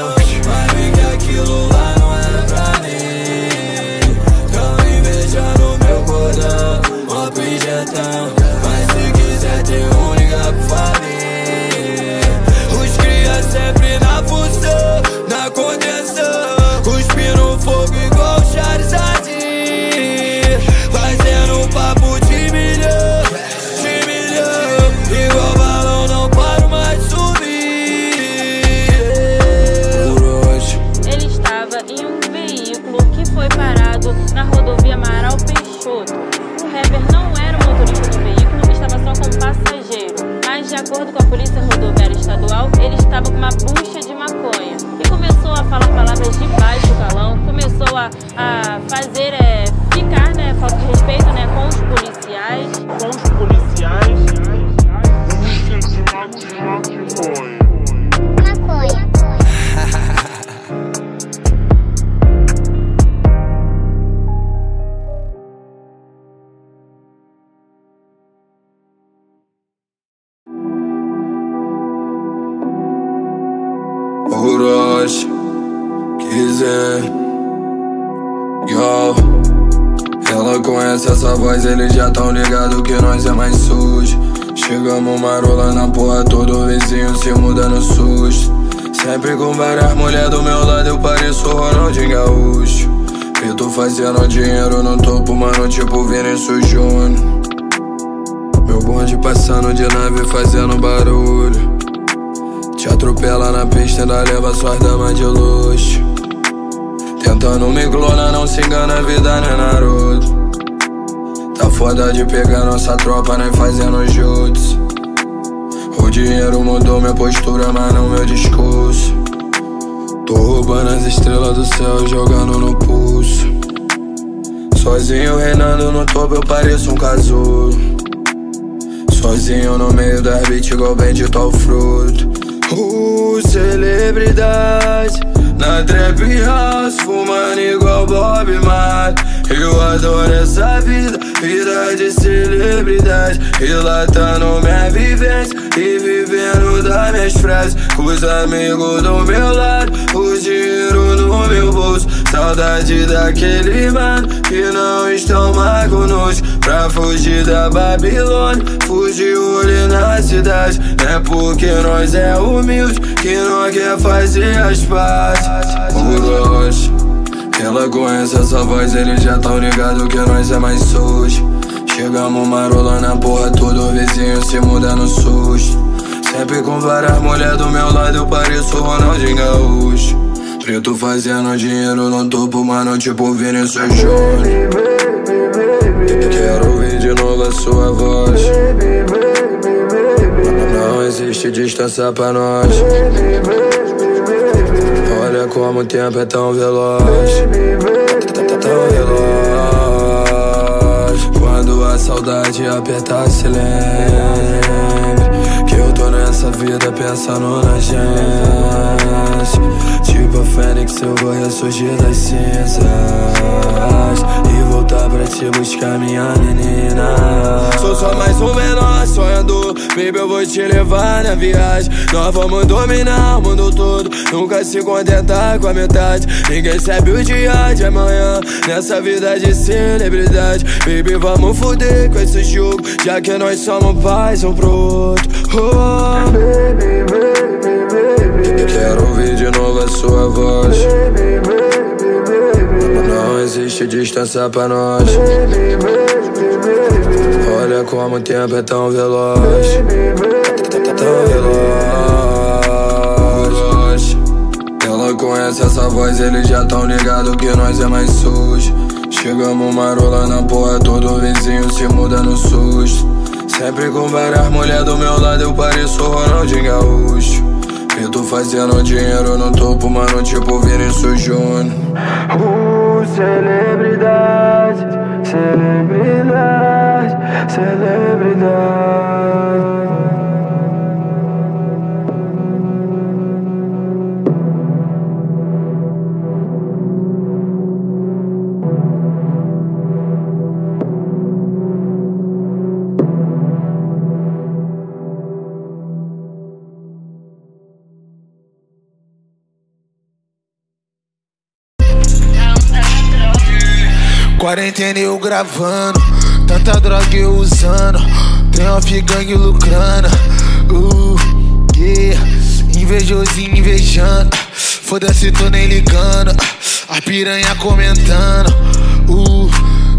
S25: Orochi, quiser. Yo, ela conhece essa voz, eles já tão ligado que nós é mais sujo. Chegamos marola na porra, todo vizinho se muda no susto. Sempre com várias mulheres do meu lado, eu pareço Ronaldinho Gaúcho. Eu tô fazendo dinheiro no topo, mano, tipo Vinícius Júnior. Meu bonde passando de nave fazendo barulho. Te atropela na pista, ainda leva suas damas de luxo. Tentando me clonar, não se engana, a vida não é Naruto. Tá foda de pegar nossa tropa, nós fazendo jutsu. O dinheiro mudou minha postura, mas não meu discurso. Tô roubando as estrelas do céu, jogando no pulso. Sozinho reinando no topo, eu pareço um casulo. Sozinho no meio das beats, igual bendito ao fruto. Uh, celebridade Na trap house, fumando igual Bob Marley.
S13: Eu adoro essa vida, vida de celebridade. Relatando minha vivência e vivendo das minhas frases Com os amigos do meu lado, o dinheiro no meu bolso. Saudade daquele mano que não estão mais conosco. Pra fugir da Babilônia, fugir ali na cidade. É porque nós é humilde que não quer fazer as pazes. O Rocha ela conhece essa voz, eles já tão ligado que nós é mais sujo. Chegamos marolando a porra, todo vizinho se muda no susto. Sempre com várias mulheres do meu lado, eu pareço Ronaldinho Gaúcho. Preto fazendo dinheiro no topo, mano, tipo Vinicius Júnior. Quero ouvir de novo a sua voz. Não existe distância pra nós. Olha como o tempo é tão veloz saudade apertar se lembre Que eu tô nessa vida pensando na gente Tipo a fênix eu vou ressurgir das cinzas E voltar pra te buscar minha menina. Sou só mais um menor sonhador Baby eu vou te levar na viagem. Nós vamos dominar o mundo todo. Nunca se contentar com a metade. Ninguém sabe o dia de amanhã. Nessa vida de celebridade. Baby vamos fuder com esse jogo. Já que nós somos pais um pro outro. Oh. Baby, baby Quero ouvir de novo a sua voz. Não existe distância pra nós. Olha como o tempo é tão veloz. Tão veloz. Ela conhece essa voz, eles já tão ligado que nós é mais sujo Chegamos marola na porra, todo vizinho se muda no susto Sempre com várias mulheres do meu lado, eu pareço Ronaldinho Gaúcho Eu tô fazendo dinheiro no topo, mano, tipo Vinicius Júnior. Uh, celebridade, celebridade, celebridade
S9: Quarentena eu gravando, tanta droga eu usando, tem off gangue lucrando. Uh, yeah, invejosinho invejando, foda-se tô nem ligando, a piranha comentando. Uh,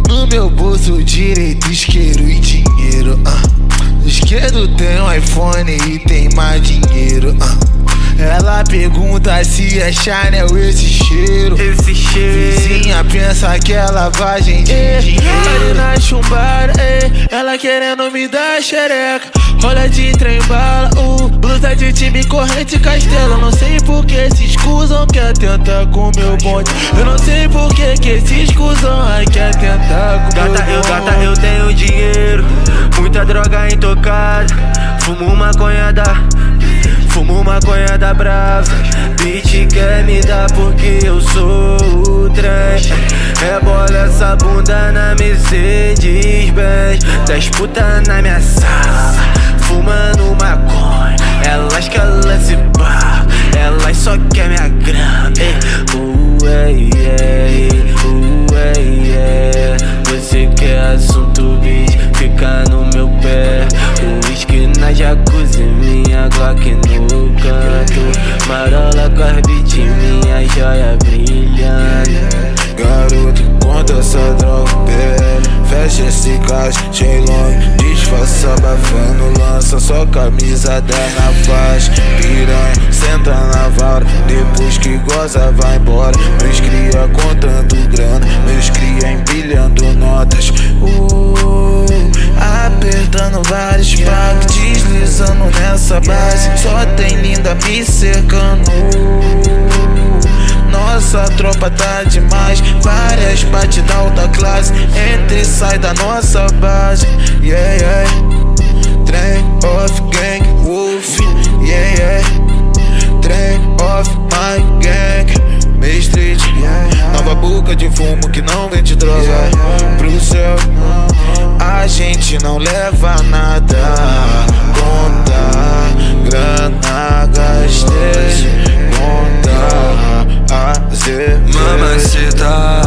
S9: no meu bolso direito isqueiro e dinheiro. Uh, no esquerdo tem um iPhone e tem mais dinheiro. Uh. Ela pergunta se é Chanel esse cheiro. Esse cheiro. Vizinha pensa que é lavagem de dinheiro. Ali na chumbada, ei, ela querendo me dar xereca. Rola de trem bala, uh, blusa de time corrente castelo. Não sei por que se escusam quer tentar com meu bonde. Eu não sei por que que se escusam ai quer tentar com
S15: Gata,
S9: meu
S15: eu,
S9: bonde.
S15: gata, eu tenho dinheiro, muita droga intocada. Fumo maconha da. Fumo maconha da brava. Bitch quer me dar porque eu sou o trem. Rebola essa bunda na Mercedes Benz. Das putas na minha sala, fumando maconha. Elas que elas se bar, elas só quer minha grana. Uh, ei, ei. Você quer assunto, bitch, fica no meu pé. O whisky na jacuzzi, minha Glock no canto. Marola com as beat, minha joia brilhando.
S9: Garoto, conta essa droga pele Fecha esse caixa, Shailong Disfarça abafando, lança só camisa 10 na faixa. Piranha, senta na vara Depois que goza vai embora. Meus cria contando grana Meus cria empilhando notas. Uh, Apertando vários packs Deslizando nessa base. Só tem linda me cercando nossa tropa tá demais Várias partes da alta classe Entra e sai da nossa base Yeah, yeah Train of gang Wolf Yeah, yeah Train of my gang Main Street. Nova boca de fumo que não vende vende droga pro céu. A gente não leva nada. Conta grana, gastei. Conta azer.
S13: Mamacita,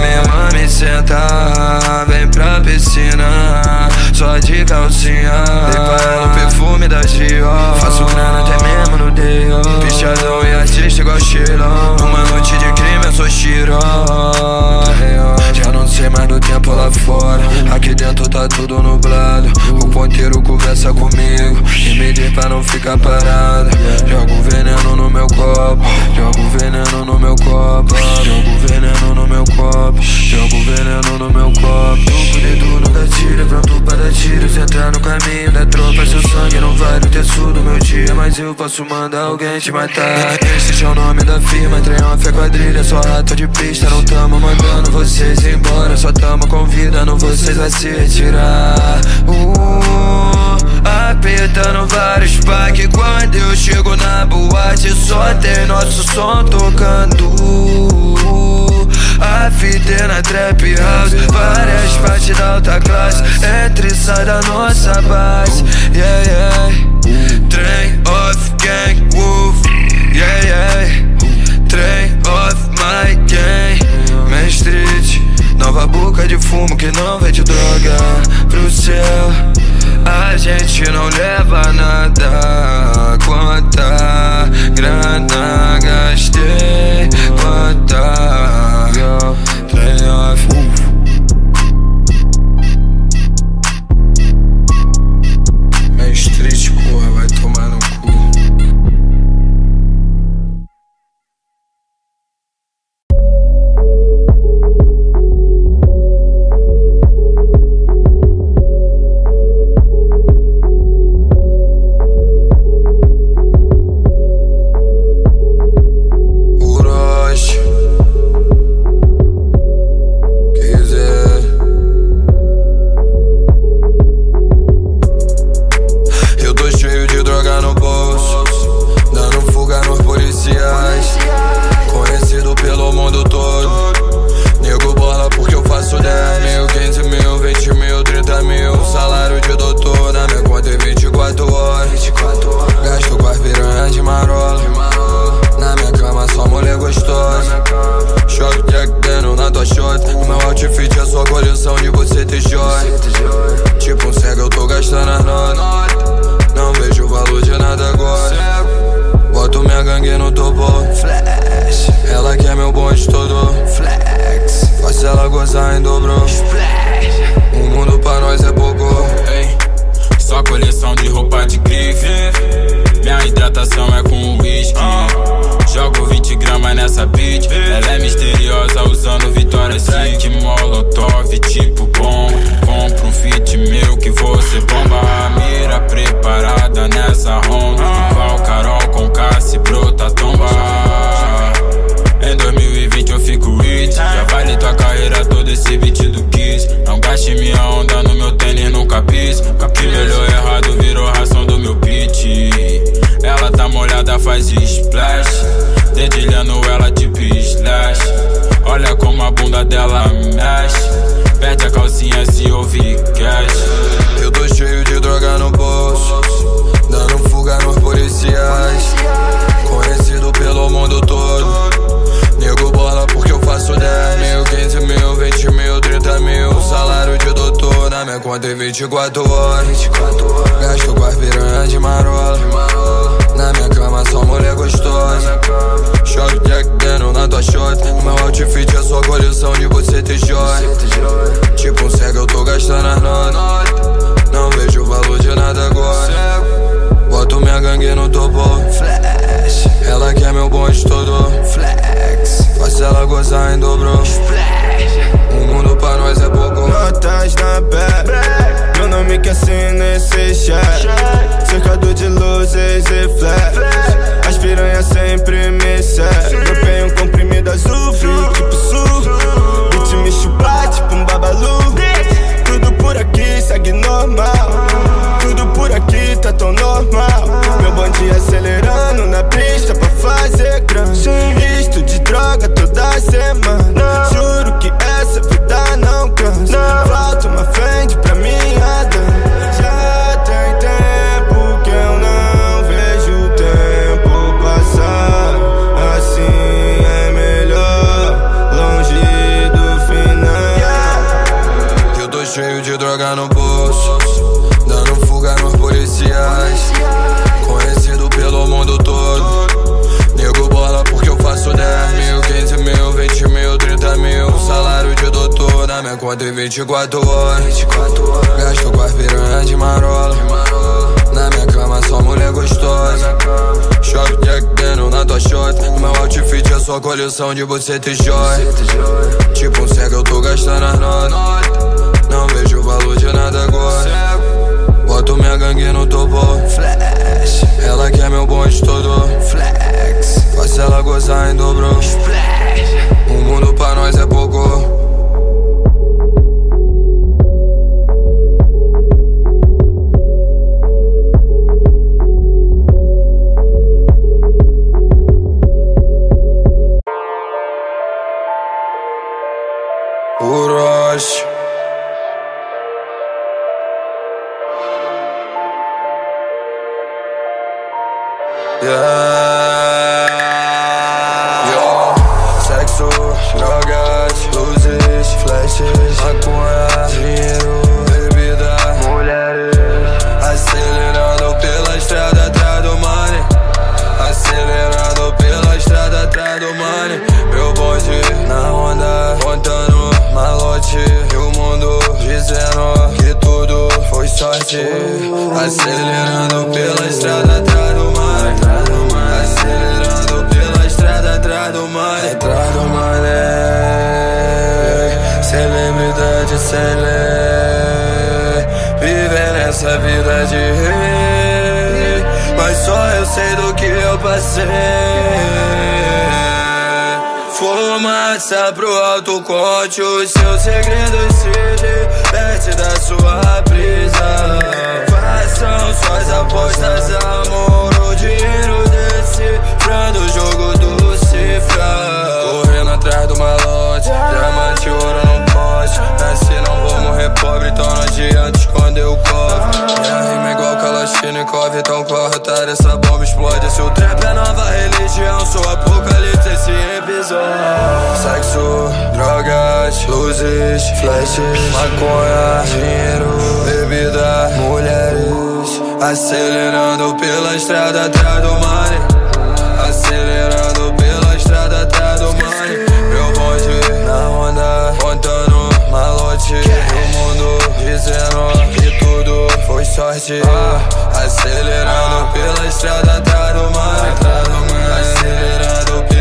S13: minha mami senta. Vem pra piscina, só de calcinha. Limpa no perfume da Dior Faço grana até mesmo no off. Pichadão e artista igual Shirão Uma noite de crime eu sou Shirão Já não sei mais do tempo lá fora. Aqui dentro tá tudo nublado. O ponteiro conversa comigo. E me diz pra não ficar parado. Jogo veneno no meu copo. Jogo veneno no meu copo. Jogo veneno no meu copo. Jogo veneno no meu copo. Tudo de tudo da tira Pronto pra dar tiros Entrar no caminho da tropa Seu sangue não vale o terço do meu dia Mas eu posso mandar alguém te matar. Esse é o nome da firma Trem off é quadrilha Só rato de pista. Não tamo mandando vocês embora Só tamo convidando vocês a se retirar. Uh, Apertando vários packs Quando eu chego na boate Só tem nosso som tocando. A fita é na trap house Várias partes da alta classe. Entre e sai da nossa base. Yeah, yeah. Train of gang wolf Yeah, yeah boca de fumo que não vende droga. Pro céu A gente não leva nada. Quanta grana gastei Quanta
S26: Que
S27: assina esse cheque Cercado de luzes e flash As piranhas sempre me seguem Dropei um comprimido azul, frio tipo sul. Beat me chupar tipo um babalu. Tudo por aqui segue normal tudo por aqui tá tão normal. Meu bonde acelerando na pista pra fazer grana. Visto de droga toda semana. Juro que essa
S13: vida não cansa. Falta uma frente pra minha dança. Minha conta em 24 horas. Gasto com as piranhas de marola. Na minha cama só mulher gostosa. Shop Jack Daniel na tua shot. No meu outfit é só coleção de buceta e joia. Tipo um cego eu tô gastando as notas. Não vejo o valor de nada agora. Boto minha gangue no topo. Flash. Ela quer meu bonde todo. Flex. Faço ela gozar em dobro. Splash. O mundo pra nós é pouco. Alto, conte os seus segredos, se liberte da sua prisão. Façam suas apostas, amor, o dinheiro decifrando o jogo do cifrão. Correndo atrás do malote, diamante, ouro no poste. Nasci, não vou morrer pobre, não adianta esconder o cofre. Minha rima é igual Kalashnikov, então corre, otário, essa bomba explode. Se o trap é nova religião, sou apocalipse esse episódio. Sexo, drogas, luzes, flashes, maconha, dinheiro, bebida, mulheres. Acelerando pela estrada atrás do money. Acelerando pela estrada atrás do money. Meu bonde na onda, contando malote. O mundo dizendo sorte. Acelerando pela estrada atrás do money. Acelerando pela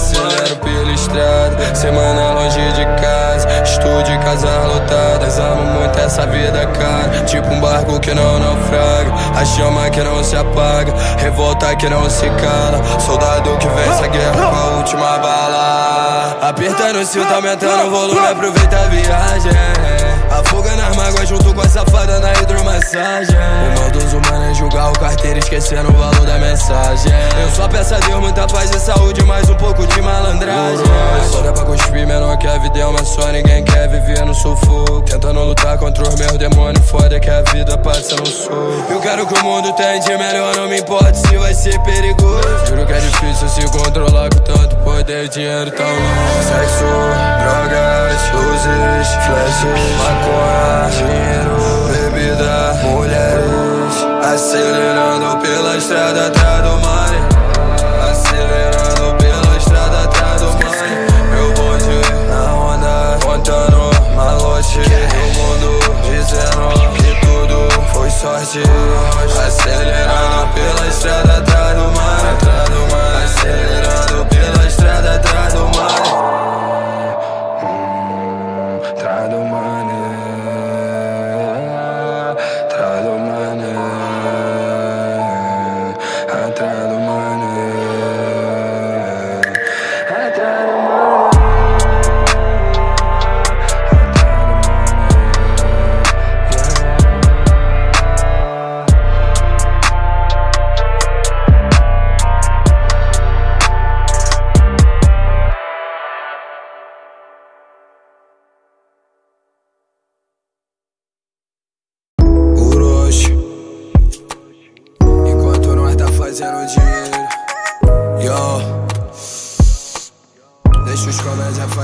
S13: Acelero pela estrada, semana longe de casa. Estúdio e casas lotadas. Amo muito essa vida, cara. Tipo um barco que não naufraga. A chama que não se apaga. Revolta que não se cala. Soldado que vence a guerra com a última bala. Apertando o cinto, aumentando o volume. Aproveita a viagem. Afoga nas mágoas junto com a safada na hidromassagem. O maldoso humano é julgar o carteiro, esquecendo o valor da mensagem. Eu só peço a Deus muita paz e saúde, mais um pouco de malandragem. Foda pra cuspir, menor que a vida é uma só, ninguém quer viver no sufoco. Tentando lutar contra os meus demônios, foda que a vida passa no soco. Eu quero que o mundo tenha de melhor, não me importa se vai ser perigoso. Juro que é difícil se controlar com tanto poder e dinheiro tão longe. Sexo, drogas, luzes, flashes, maconha, dinheiro, bebida, mulheres. Acelerando pela estrada atrás do money. Sorte. Acelerando pela estrada atrás do money.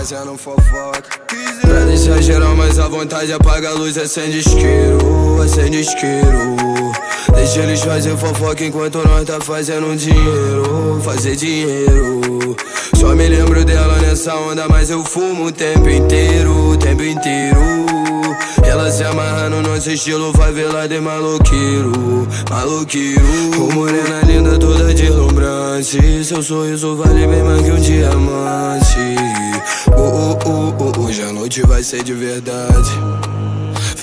S13: Fazendo fofoca. Pra deixar geral mais à vontade, apaga a luz, acende isqueiro, acende isqueiro. Deixa eles fazer fofoca enquanto nós tá fazendo dinheiro, fazer dinheiro. Só me lembro dela nessa onda, mas eu fumo o tempo inteiro, o tempo inteiro. Ela se amarra no nosso estilo, favela de maloqueiro, maloqueiro. Ô morena linda, toda deslumbrante. Seu sorriso vale bem mais que um diamante. Oh, oh, oh, oh, hoje a noite vai ser de verdade.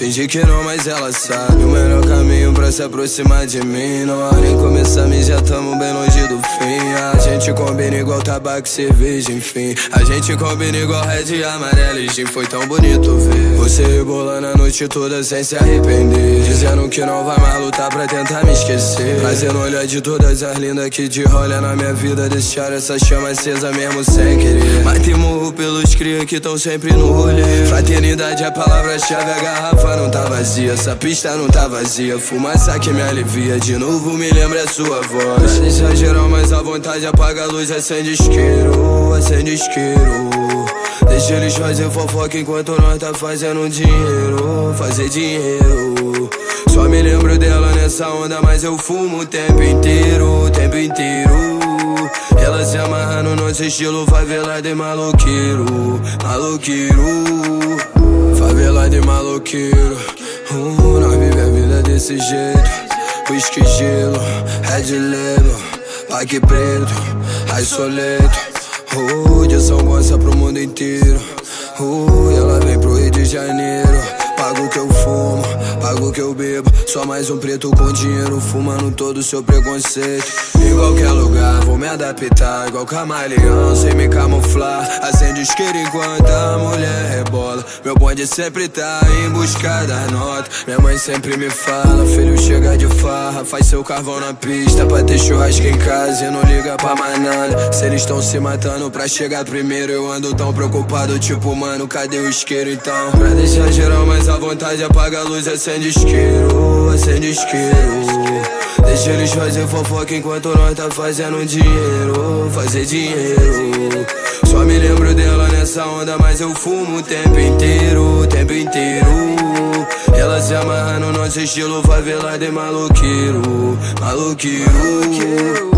S13: Fingi que não, mas ela sabe. O melhor caminho pra se aproximar de mim. Não há nem começar, me já tamo bem longe do fim. A gente combina igual tabaco e cerveja, enfim. A gente combina igual red amarelo e gin. Foi tão bonito ver Você rebolando a noite toda sem se arrepender. Dizendo que não vai mais lutar pra tentar me esquecer. Fazendo olhar de todas as lindas que de rolha na minha vida. Deixar essa chama acesa mesmo sem querer. Mas tem morro pelos cria que tão sempre no rolê. Fraternidade é a palavra-chave, a garrafa não tá vazia Essa pista não tá vazia. Fumaça que me alivia De novo me lembra a sua voz. Deixa geral mais à vontade Apaga a luz, acende isqueiro Acende isqueiro. Deixa eles fazer fofoca enquanto nós tá fazendo dinheiro Fazer dinheiro. Só me lembro dela nessa onda Mas eu fumo o tempo inteiro O tempo inteiro. Ela se amarra no nosso estilo favela de maloqueiro, maloqueiro Favela de maloqueiro. Uh, Nós vive a vida desse jeito. Whisky gelo, Red Label Paque preto, Raiz Soleto. Uh, De São Gonça pro mundo inteiro. Uh, E ela vem pro Rio de Janeiro. Pago o que eu que eu bebo. Só mais um preto com dinheiro Fumando todo o seu preconceito. Em qualquer lugar vou me adaptar Igual camaleão, sem me camuflar. Acende isqueiro enquanto a mulher rebola. Meu bonde sempre tá em busca das notas. Minha mãe sempre me fala Filho chega de farra, faz seu carvão na pista Pra ter churrasco em casa e não liga pra mais nada Se eles tão se matando pra chegar primeiro Eu ando tão preocupado tipo mano, cadê o isqueiro então? Pra deixar geral mais à vontade, apaga a luz, acende isqueiro Acende isqueiro Deixa eles fazer fofoca enquanto nós tá fazendo dinheiro Fazer dinheiro. Só me lembro dela nessa onda, mas eu fumo o tempo inteiro O tempo inteiro. Ela se amarra no nosso estilo favela de maloqueiro Maloqueiro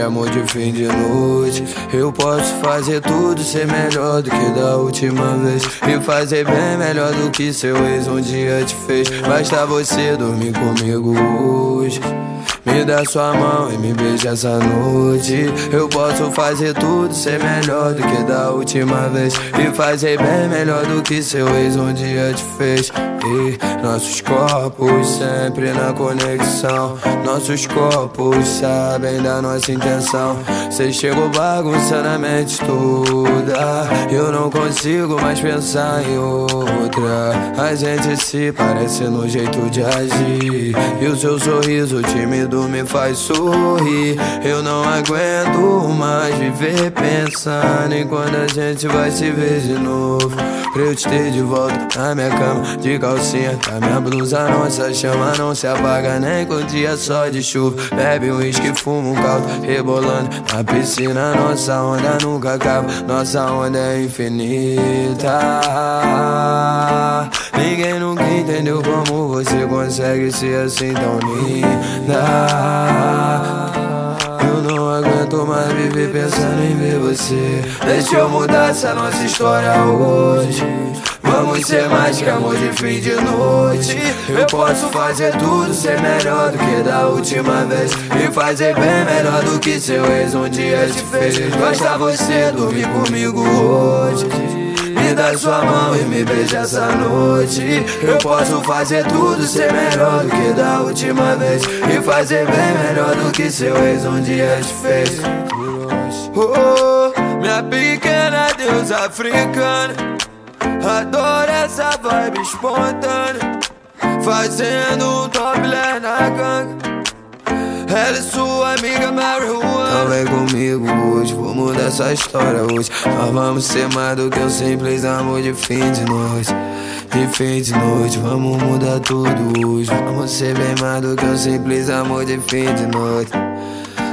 S13: que amor de fim de noite. Eu posso fazer tudo ser melhor do que da última vez. E fazer bem melhor do que seu ex um dia te fez. Basta você dormir comigo hoje. Me dá sua mão e me beija essa noite. Eu posso fazer tudo ser melhor do que da última vez. E fazer bem melhor do que seu ex um dia te fez E nossos corpos sempre na conexão. Nossos corpos sabem da nossa intenção. Cê chegou bagunçando a mente toda. Eu não consigo mais pensar em outra. A gente se parece no jeito de agir. E o seu sorriso tímido me faz sorrir. Eu não aguento mais viver pensando Em quando a gente vai se ver de novo Pra eu te ter de volta na minha cama De calcinha, tá minha blusa Nossa chama não se apaga nem com dia só de chuva. Bebe um uísque, fuma um caldo Rebolando na piscina. Nossa onda nunca acaba Nossa onda é infinita. Ninguém nunca entendeu como você consegue ser assim tão linda aguento mais viver pensando em ver você Deixa eu mudar essa nossa história hoje Vamos ser mais que amor de fim de noite. Eu posso fazer tudo, ser melhor do que da última vez. E fazer bem melhor do que seu ex um dia te fez. Basta você dormir comigo hoje. Me dá sua mão e me beija essa noite. Eu posso fazer tudo, ser melhor do que da última vez. E fazer bem melhor do que seu ex um dia te fez. Oh, minha pequena deusa africana. Adoro essa vibe espontânea. Fazendo um topless na ganga. Ela é sua amiga marihuana Então vem comigo hoje, vou mudar essa história hoje. Nós vamos ser mais do que um simples amor de fim de noite De fim de noite, vamos mudar tudo hoje. Vamos ser bem mais do que um simples amor de fim de noite.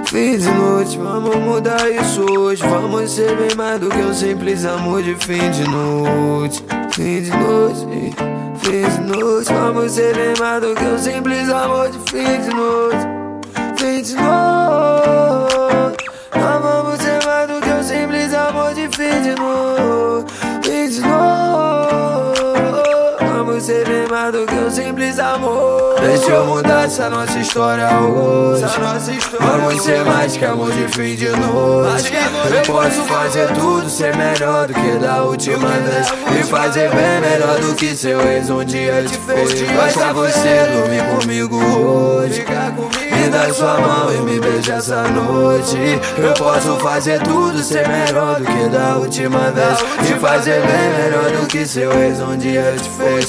S13: Fim de noite, vamos mudar isso hoje. Vamos ser bem mais do que um simples amor de fim de noite. Fim de noite, fim de noite. Vamos ser bem mais do que um simples amor de fim de noite Fim de Nós vamos ser mais do que um simples amor de fim de noite Fim de noite Vamos ser bem mais do que um simples amor. Deixa eu mudar essa nossa história hoje. Vamos ser mais que amor de fim de noite. Eu posso fazer tudo, ser melhor do que da última vez. E fazer bem melhor do que seu ex um dia te fez. Basta você dormir comigo hoje Me dá sua mão e me beija essa noite. Eu posso fazer tudo, ser melhor do que da última vez. E fazer bem melhor do que seu ex um dia te fez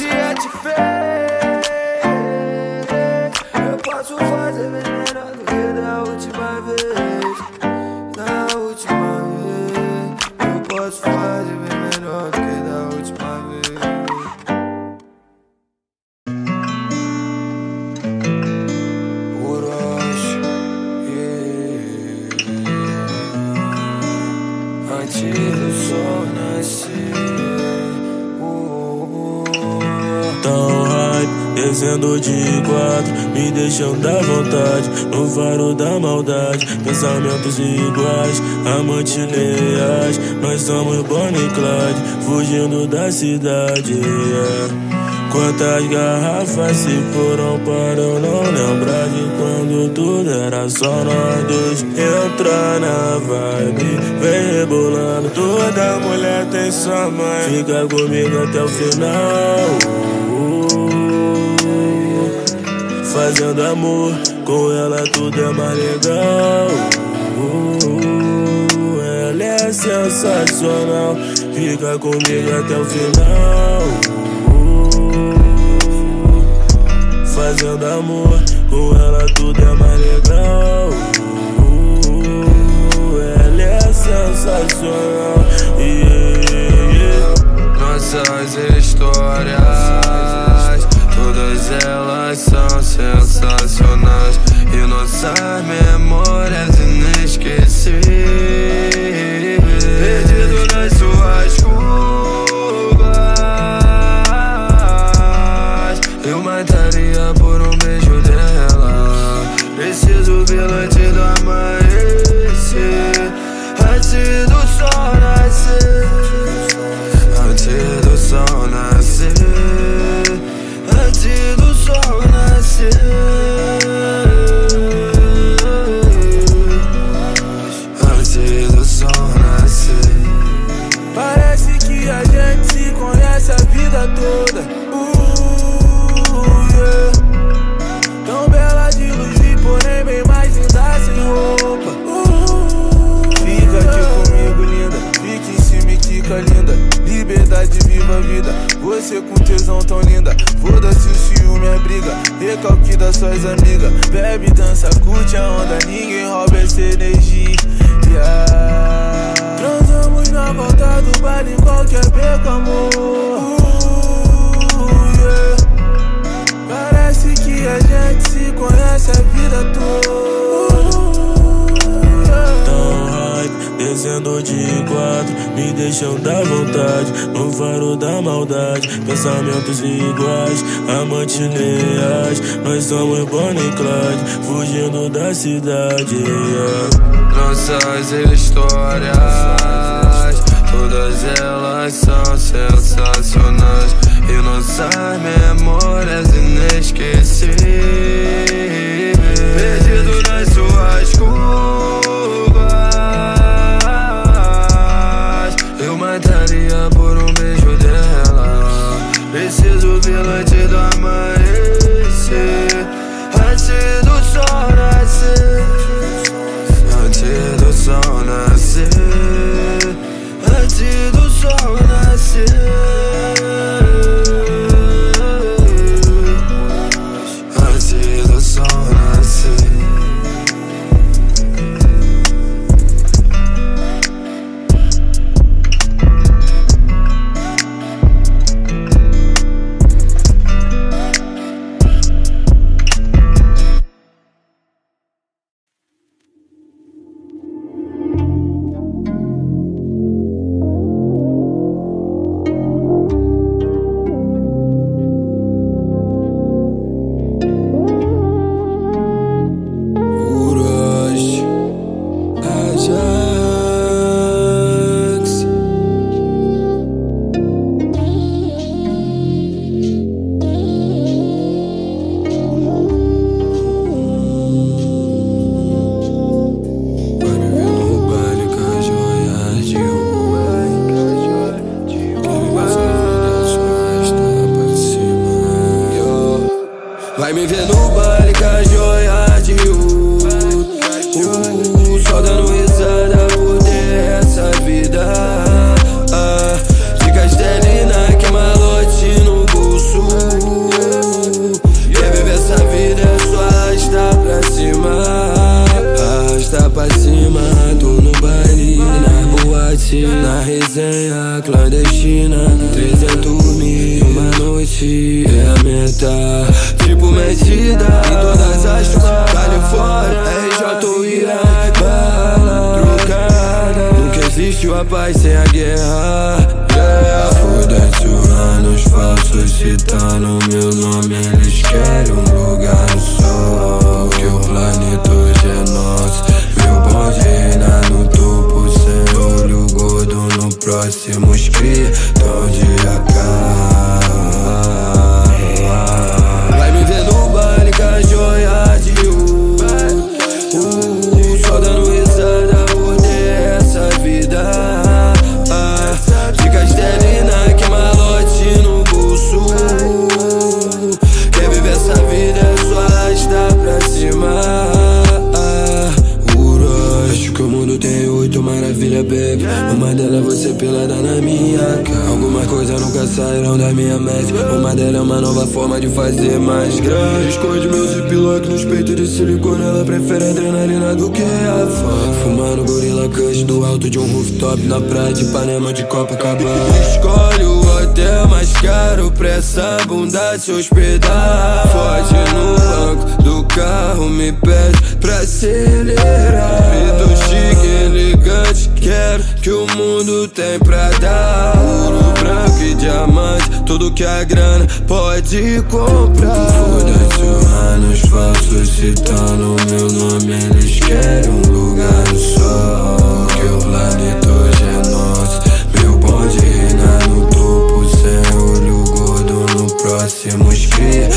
S28: descendo de quatro, me deixando à vontade. No faro da maldade, pensamentos iguais, amantes leais. Nós somos Bonnie e Clyde, fugindo da cidade. Quantas garrafas se foram para eu não lembrar de quando tudo era só nós dois. Entra na vibe, vem rebolando. Toda mulher tem sua mãe, fica comigo até o final. Fazendo amor, com ela tudo é mais legal. Ela é sensacional, fica comigo até o final. Fazendo amor, com ela tudo é mais legal. Ela é sensacional. Yeah, yeah.
S13: Nossas histórias, todas elas são sensacionais e nossas memórias inesquecíveis.
S28: Recalque das suas amigas. Bebe, dança, curte a onda. Ninguém rouba essa energia. Transamos na volta do baile qualquer beco, amor. Uh. Parece que a gente se conhece a vida toda. Fazendo de quatro, me deixando da vontade, no faro da maldade, pensamentos iguais, amantes leais, nós somos é Bonnie e Clyde, fugindo da cidade.
S13: Nossas histórias, todas elas são sensacionais, e nossas memórias inesquecíveis, perdido nas suas cores. preciso vê-la te dar amanhecer. Antes do sol nascer. nova forma de fazer mais grande. Esconde meu ziplock nos peitos de silicone. Ela prefere adrenalina do que a fã. Fumando gorila cush do alto de um rooftop Na praia de Panema de Copacabana. Escolhe o hotel mais caro pra essa bunda se hospedar. Foge no banco carro me pede pra acelerar. Vida é chique, elegante, quero que o mundo tem pra dar. Ouro branco e diamante, tudo que a grana pode comprar. Foda-se anos falsos citando meu nome Eles querem um lugar no sol. Que o planeta hoje é nosso. Meu bonde reina no topo Sem olho gordo no próximo. Escria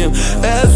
S13: him. Every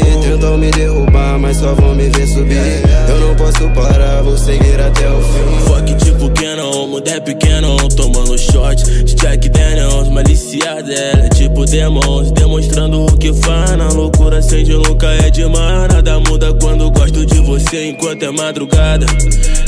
S13: Tentam me derrubar, mas só vão me ver subir. Eu não posso parar, vou seguir até o fim.
S28: Fuck tipo Canon, mulher pequeno, tomando shot de Jack Daniels, maliciada, é tipo demons, demonstrando o que faz na loucura, acende nunca é demais, nada muda quando gosto de você enquanto é madrugada.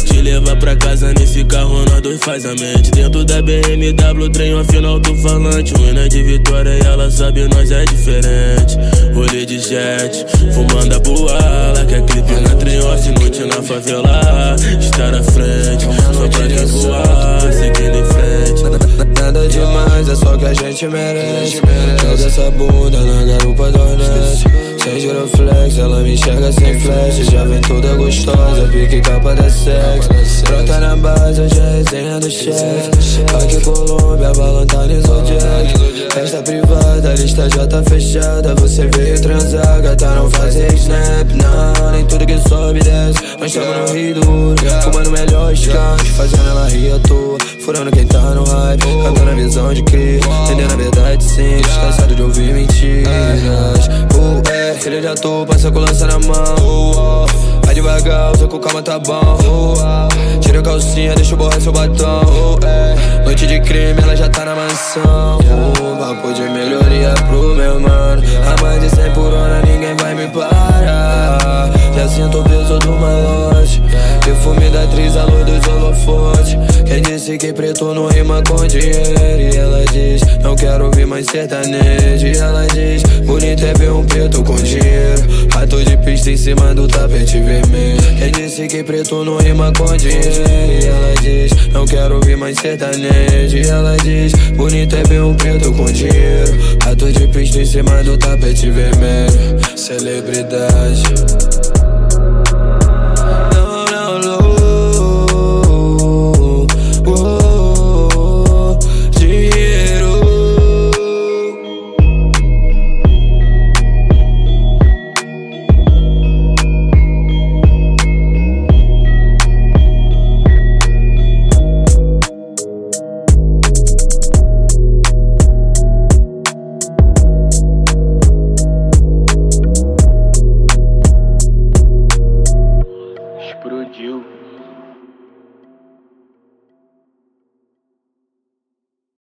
S28: Te levar pra casa nesse carro, nós dois faz a mente, dentro da BMW, trem ao final do falante, ruína de vitória e ela sabe nós é diferente. Rolê de jet, fumando a boala, que é clipe na off, noite na favela, estar à frente, só pra quem voar, seguindo em frente.
S13: Nada demais, é só que a gente merece. Joga essa bunda na garupa do Hornet. Sem giroflex, ela me enxerga sem flash. Já vem toda gostosa, pique capa da sexo. Brota na base, hoje é resenha do chefe. Aqui Colômbia, Valentine Zodiac. Festa privada, lista já tá fechada. Você veio transar, gata, não fazer snap. Não, nem tudo que sobe desce. Nós estamos no Rio Duro, fumando melhor skunk. Fazendo ela rir à toa, furando quem tá no hype. Cantando a visão de crer, entendendo a verdade simples. Cansado de ouvir mentiras. Uh, é, filho de ator, passa com lança na mão. Vai devagar, usa com calma, tá bom. Tira a calcinha, deixa eu borrar seu batom. É, noite de crime, ela já tá na mansão. Papo de melhoria pro meu mano. A mais de 100 por hora, ninguém vai me parar. Já sinto o peso do malote. Perfume da atriz, a luz dos holofotes. Quem disse que preto não rima com dinheiro? E ela diz, não quero ouvir mais sertanejo. E ela diz, bonito é ver um preto com dinheiro. Rato de pista em cima do tapete vermelho. Ele disse que preto não rima com dinheiro. E ela diz, não quero ouvir mais sertanejo. E ela diz, bonito é ver um preto com dinheiro. Ator de pista em cima do tapete vermelho. Celebridade.